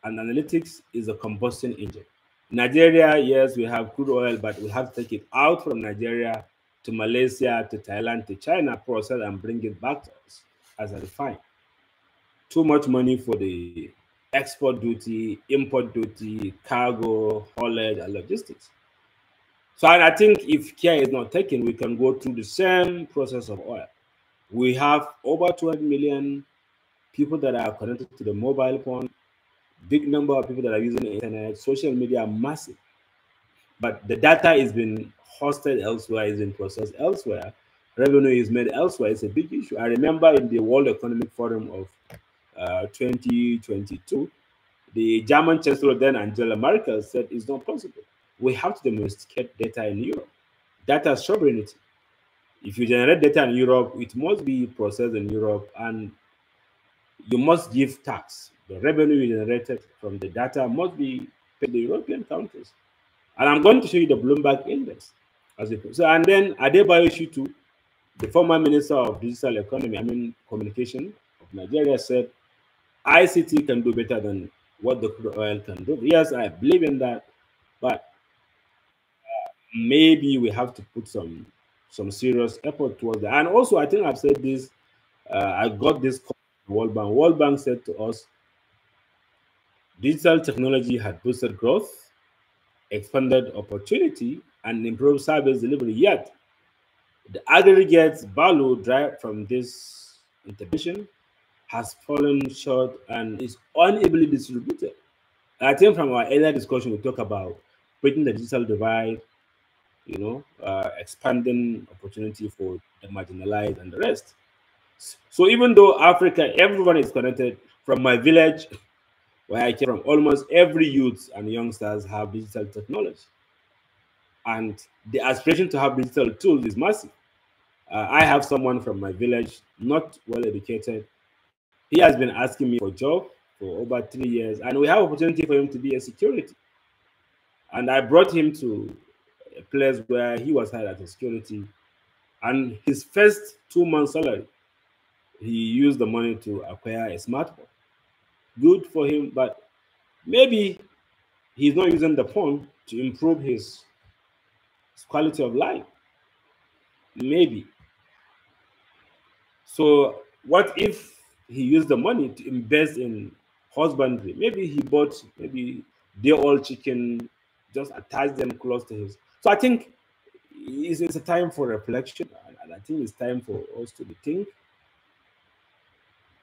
and analytics is a combustion engine." Nigeria, yes, we have crude oil, but we have to take it out from Nigeria to Malaysia, to Thailand, to China, process and bring it back to us as a refined. Too much money for the export duty, import duty, cargo, haulage, and logistics. So I think if care is not taken, we can go through the same process of oil. We have over 200 million people that are connected to the mobile phone, big number of people that are using the internet, social media massive. But the data is being hosted elsewhere, is being processed elsewhere. Revenue is made elsewhere. It's a big issue. I remember in the World Economic Forum of Uh, 2022, the German Chancellor then Angela Merkel said it's not possible. We have to domesticate data in Europe. Data sovereignty. If you generate data in Europe, it must be processed in Europe and you must give tax. The revenue generated from the data must be paid to European countries. And I'm going to show you the Bloomberg index. As it, so, and then Adebayo Shittu, the former minister of digital economy, I mean communication of Nigeria, said ICT can do better than what the crude oil can do. Yes, I believe in that, but uh, maybe we have to put some some serious effort towards that. And also, I think I've said this. Uh, I got this call from World Bank. World Bank said to us, digital technology had boosted growth, expanded opportunity, and improved service delivery. Yet, the aggregate value derived from this intervention has fallen short and is unevenly distributed. I think from our earlier discussion, we talk about breaking the digital divide, you know, uh, expanding opportunity for the marginalized and the rest. So even though Africa, everyone is connected, from my village, where I came from, almost every youth and youngsters have digital technology. And the aspiration to have digital tools is massive. Uh, I have someone from my village, not well educated, he has been asking me for a job for over three years, and we have opportunity for him to be a security. And I brought him to a place where he was hired as a security, and his first two months salary, he used the money to acquire a smartphone. Good for him, but maybe he's not using the phone to improve his, his quality of life. Maybe. So, what if he used the money to invest in husbandry. Maybe he bought maybe deer old chicken, just attach them close to his. So I think it's, it's a time for reflection, and I think it's time for us to think.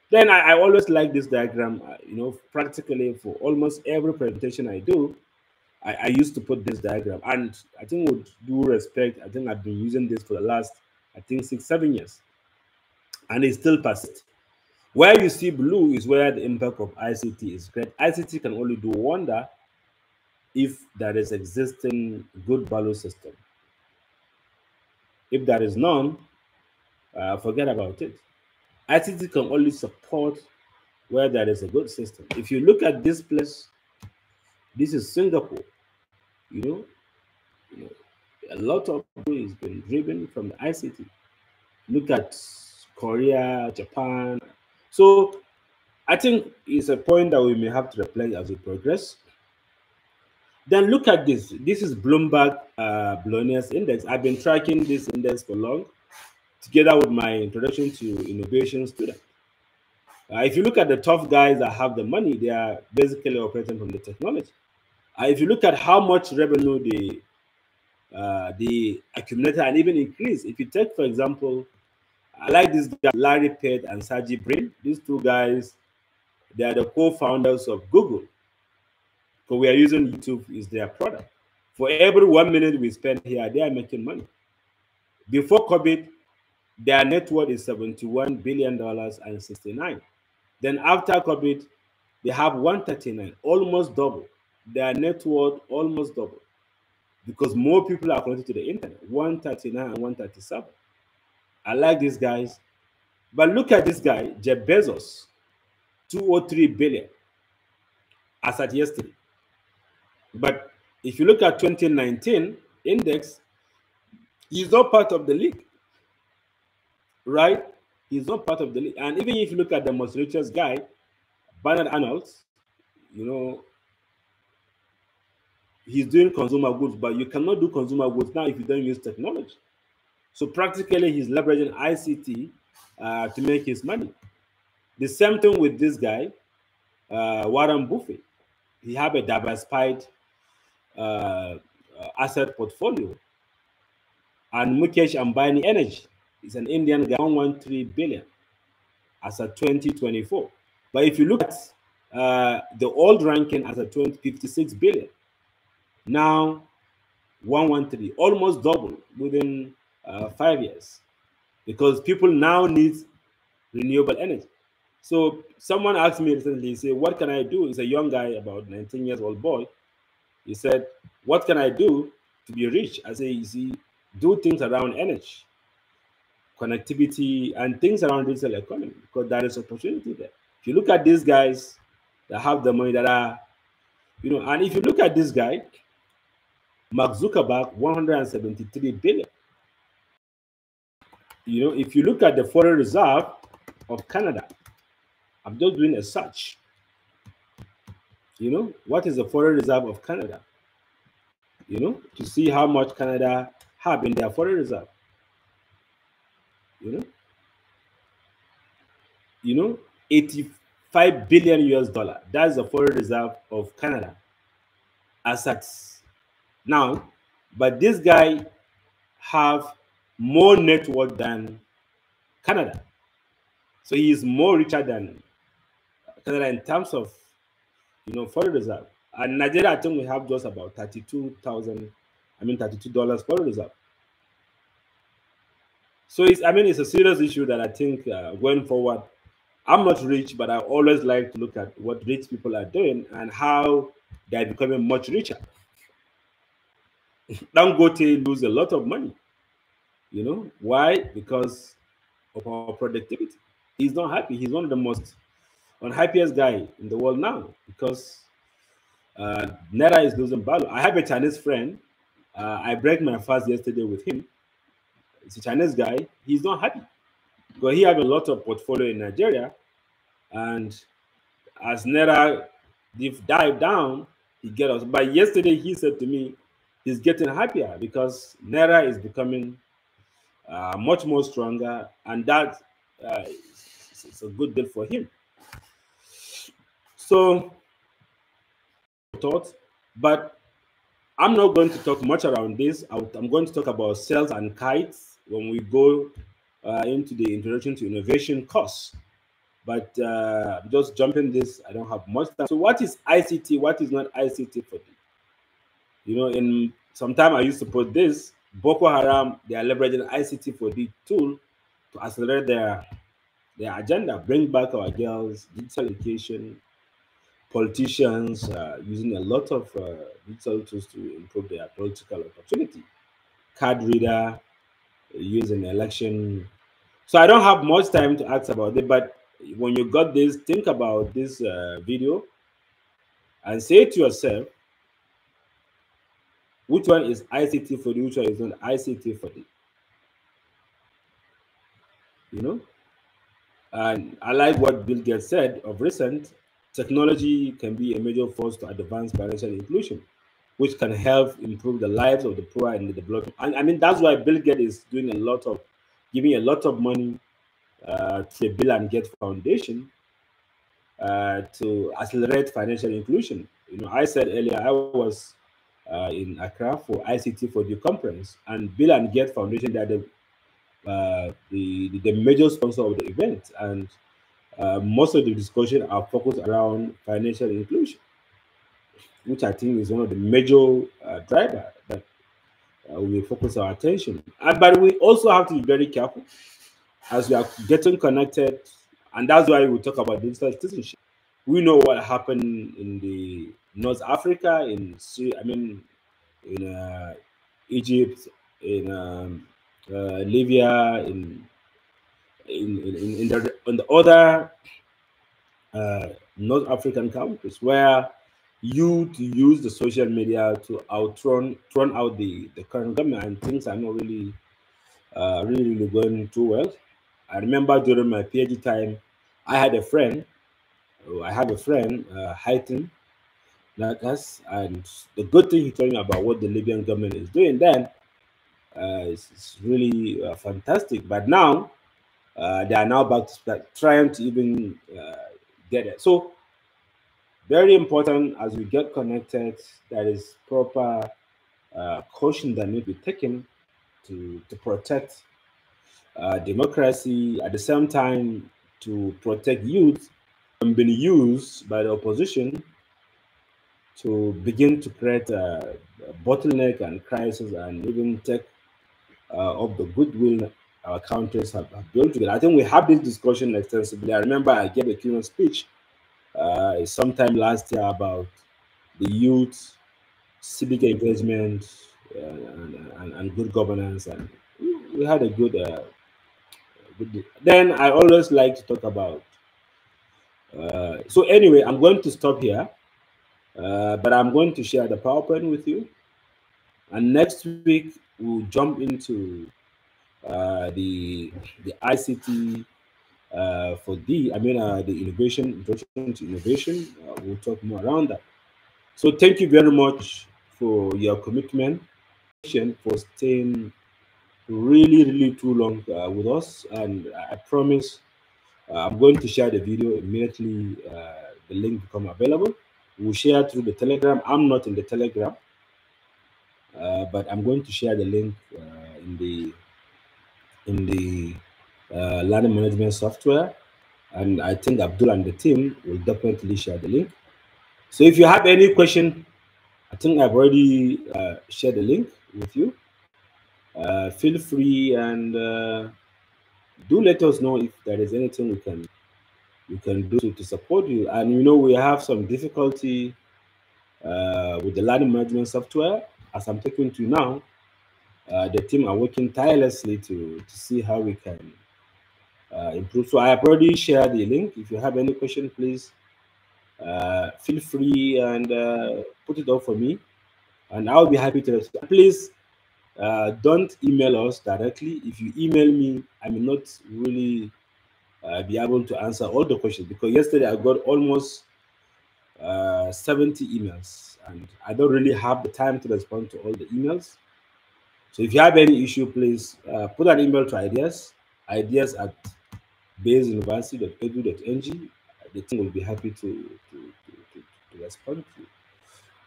Then I, I always like this diagram. Uh, you know, practically for almost every presentation I do, I, I used to put this diagram, and I think with due respect, I think I've been using this for the last, I think six, seven years, and it still persists. Where you see blue is where the impact of ICT is great. ICT can only do wonder if there is existing good value system. If there is none, uh, forget about it. ICT can only support where there is a good system. If you look at this place, this is Singapore. You know, you know a lot of people has been driven from the ICT. Look at Korea, Japan, so I think it's a point that we may have to reflect as we progress. Then look at this. This is Bloomberg uh, Billionaires Index. I've been tracking this index for long, together with my introduction to innovation student. Uh, if you look at the tough guys that have the money, they are basically operating from the technology. Uh, if you look at how much revenue they uh, they accumulated and even increased, if you take, for example, I like this guy, Larry Page and Sergey Brin. These two guys, they are the co-founders of Google. So we are using YouTube is their product. For every one minute we spend here, they are making money. Before COVID, their net worth is $71 billion and 69. Then after COVID, they have 139, almost double. Their net worth almost double because more people are connected to the internet 139 and 137. I like these guys. But look at this guy, Jeff Bezos, 203 billion as at yesterday. But if you look at 2019 index, he's not part of the league, right? He's not part of the league. And even if you look at the most richest guy, Bernard Arnault, you know, he's doing consumer goods, but you cannot do consumer goods now if you don't use technology. So practically, he's leveraging ICT uh, to make his money. The same thing with this guy, uh, Warren Buffett. He have a diversified uh, asset portfolio. And Mukesh Ambani Energy is an Indian guy, 113 billion as of 2024. But if you look at uh, the old ranking as a 2056 billion, now 113, almost double within uh, five years, because people now need renewable energy. So someone asked me recently, he said, what can I do? He's a young guy, about 19 years old boy. He said, what can I do to be rich? I say, you see, do things around energy, connectivity, and things around digital economy, because there is opportunity there. If you look at these guys that have the money that are, you know, and if you look at this guy, Mark Zuckerberg, 173 billion. You know, if you look at the foreign reserve of Canada, I'm just doing a search. You know, what is the foreign reserve of Canada? You know, to see how much Canada have in their foreign reserve. You know, you know, 85 billion US dollar. That's the foreign reserve of Canada assets now. But this guy have more net worth than Canada. So he is more richer than Canada in terms of you know foreign reserve. And Nigeria, I think we have just about 32,000, I mean $32 foreign reserve. So it's, I mean, it's a serious issue that I think uh, going forward, I'm not rich, but I always like to look at what rich people are doing and how they're becoming much richer. <laughs> Dangote lose a lot of money. You know why? Because of our productivity. He's not happy. He's one of the most unhappiest guy in the world now because uh, Naira is losing value. I have a Chinese friend. Uh, I break my fast yesterday with him. It's a Chinese guy. He's not happy because he have a lot of portfolio in Nigeria, and as Naira dive down, he get us. But yesterday he said to me, he's getting happier because Naira is becoming uh, much more stronger, and that uh, is a good deal for him. So, thoughts, but I'm not going to talk much around this. I'm going to talk about cells and kites when we go uh, into the introduction to innovation course. But uh, just jumping this, I don't have much time. So, what is ICT? What is not ICT for you? You know, in some time I used to put this Boko Haram, they are leveraging ICT for the tool to accelerate their their agenda, bring back our girls, digital education, politicians uh, using a lot of uh, digital tools to improve their political opportunity. Card reader, using election. So I don't have much time to ask about it, but when you got this, think about this uh, video and say to yourself, which one is ICT for the, which one is not ICT for the? You know? And I like what Bill Gates said of recent technology can be a major force to advance financial inclusion, which can help improve the lives of the poor and the developing. And I mean, that's why Bill Gates is doing a lot of, giving a lot of money uh, to the Bill and Gates Foundation uh, to accelerate financial inclusion. You know, I said earlier I was uh, in Accra for ICT for the conference, and Bill and Gates Foundation are the, uh, the, the major sponsor of the event, and uh, most of the discussion are focused around financial inclusion, which I think is one of the major uh, driver that uh, we focus our attention. Uh, but we also have to be very careful as we are getting connected, and that's why we talk about digital citizenship. We know what happened in the North Africa, in Syria, I mean, in uh, Egypt, in um, uh, Libya, in in, in, in the, in the other uh, North African countries where youth use the social media to outrun run out the, the current government and things are not really uh, really, really going too well. I remember during my PhD time, I had a friend, oh, I have a friend, uh, like us, and the good thing he told me about what the Libyan government is doing then uh, is, really uh, fantastic. But now uh, they are now back to trying to even uh, get it. So very important as we get connected, there is proper uh, caution that need to be taken to, to protect uh, democracy, at the same time to protect youth and being used by the opposition to begin to create a, a bottleneck and crisis and even take uh, of the goodwill our countries have, have, built together. I think we had this discussion extensively. I remember I gave a keynote speech uh, sometime last year about the youth, civic engagement, uh, and, and, and, good governance, and we had a good, uh, good. Then I always like to talk about. Uh, so anyway, I'm going to stop here, uh, but I'm going to share the PowerPoint with you, and next week we'll jump into uh, the the ICT uh, for the, I mean, uh, the innovation, introduction to innovation. Uh, we'll talk more around that. So thank you very much for your commitment, for staying really, really too long with us. And I promise I'm going to share the video immediately. The link become available. We'll share through the Telegram. I'm not in the Telegram, but I'm going to share the link in the in the uh, learning management software. And I think Abdul and the team will definitely share the link. So if you have any question, I think I've already uh, shared the link with you. Uh, feel free and uh, do let us know if there is anything we can we can do to, to support you. And you know we have some difficulty uh, with the learning management software. As I'm talking to you now, uh, the team are working tirelessly to to see how we can uh, improve. So I have already shared the link. If you have any question, please uh, feel free and uh, put it up for me, and I'll be happy to respond. Please uh, don't email us directly. If you email me, I may not really uh, be able to answer all the questions because yesterday I got almost uh, 70 emails, and I don't really have the time to respond to all the emails. So if you have any issue, please put an email to ideas, ideas at baseuniversity.edu.ng. The team will be happy to, to, to, to, respond to.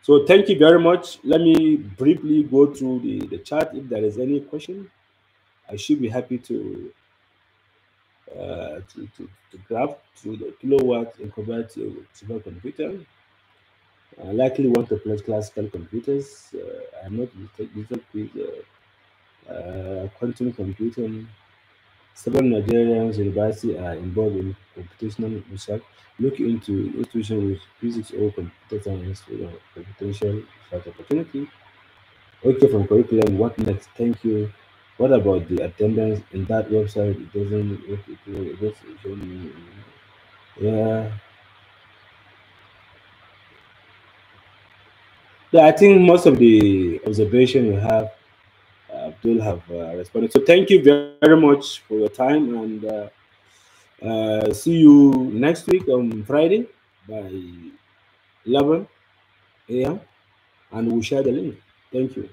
So thank you very much. Let me briefly go through the, the chat. If there is any question, I should be happy to uh, to, to, to grab through the kilowatt and convert to supercomputer. I likely want to place classical computers. Uh, I'm not using uh, uh, quantum computing Several Nigerian universities are involved in computational research. Look into institutions with physics or computer science with a potential research opportunity. Okay, from curriculum, what next? Thank you. What about the attendance in that website? It doesn't it does show me. Yeah. Yeah, I think most of the observation you have Abdul have uh, responded. So thank you very much for your time and uh, uh, see you next week on Friday by 11 a.m. and we'll share the link. Thank you.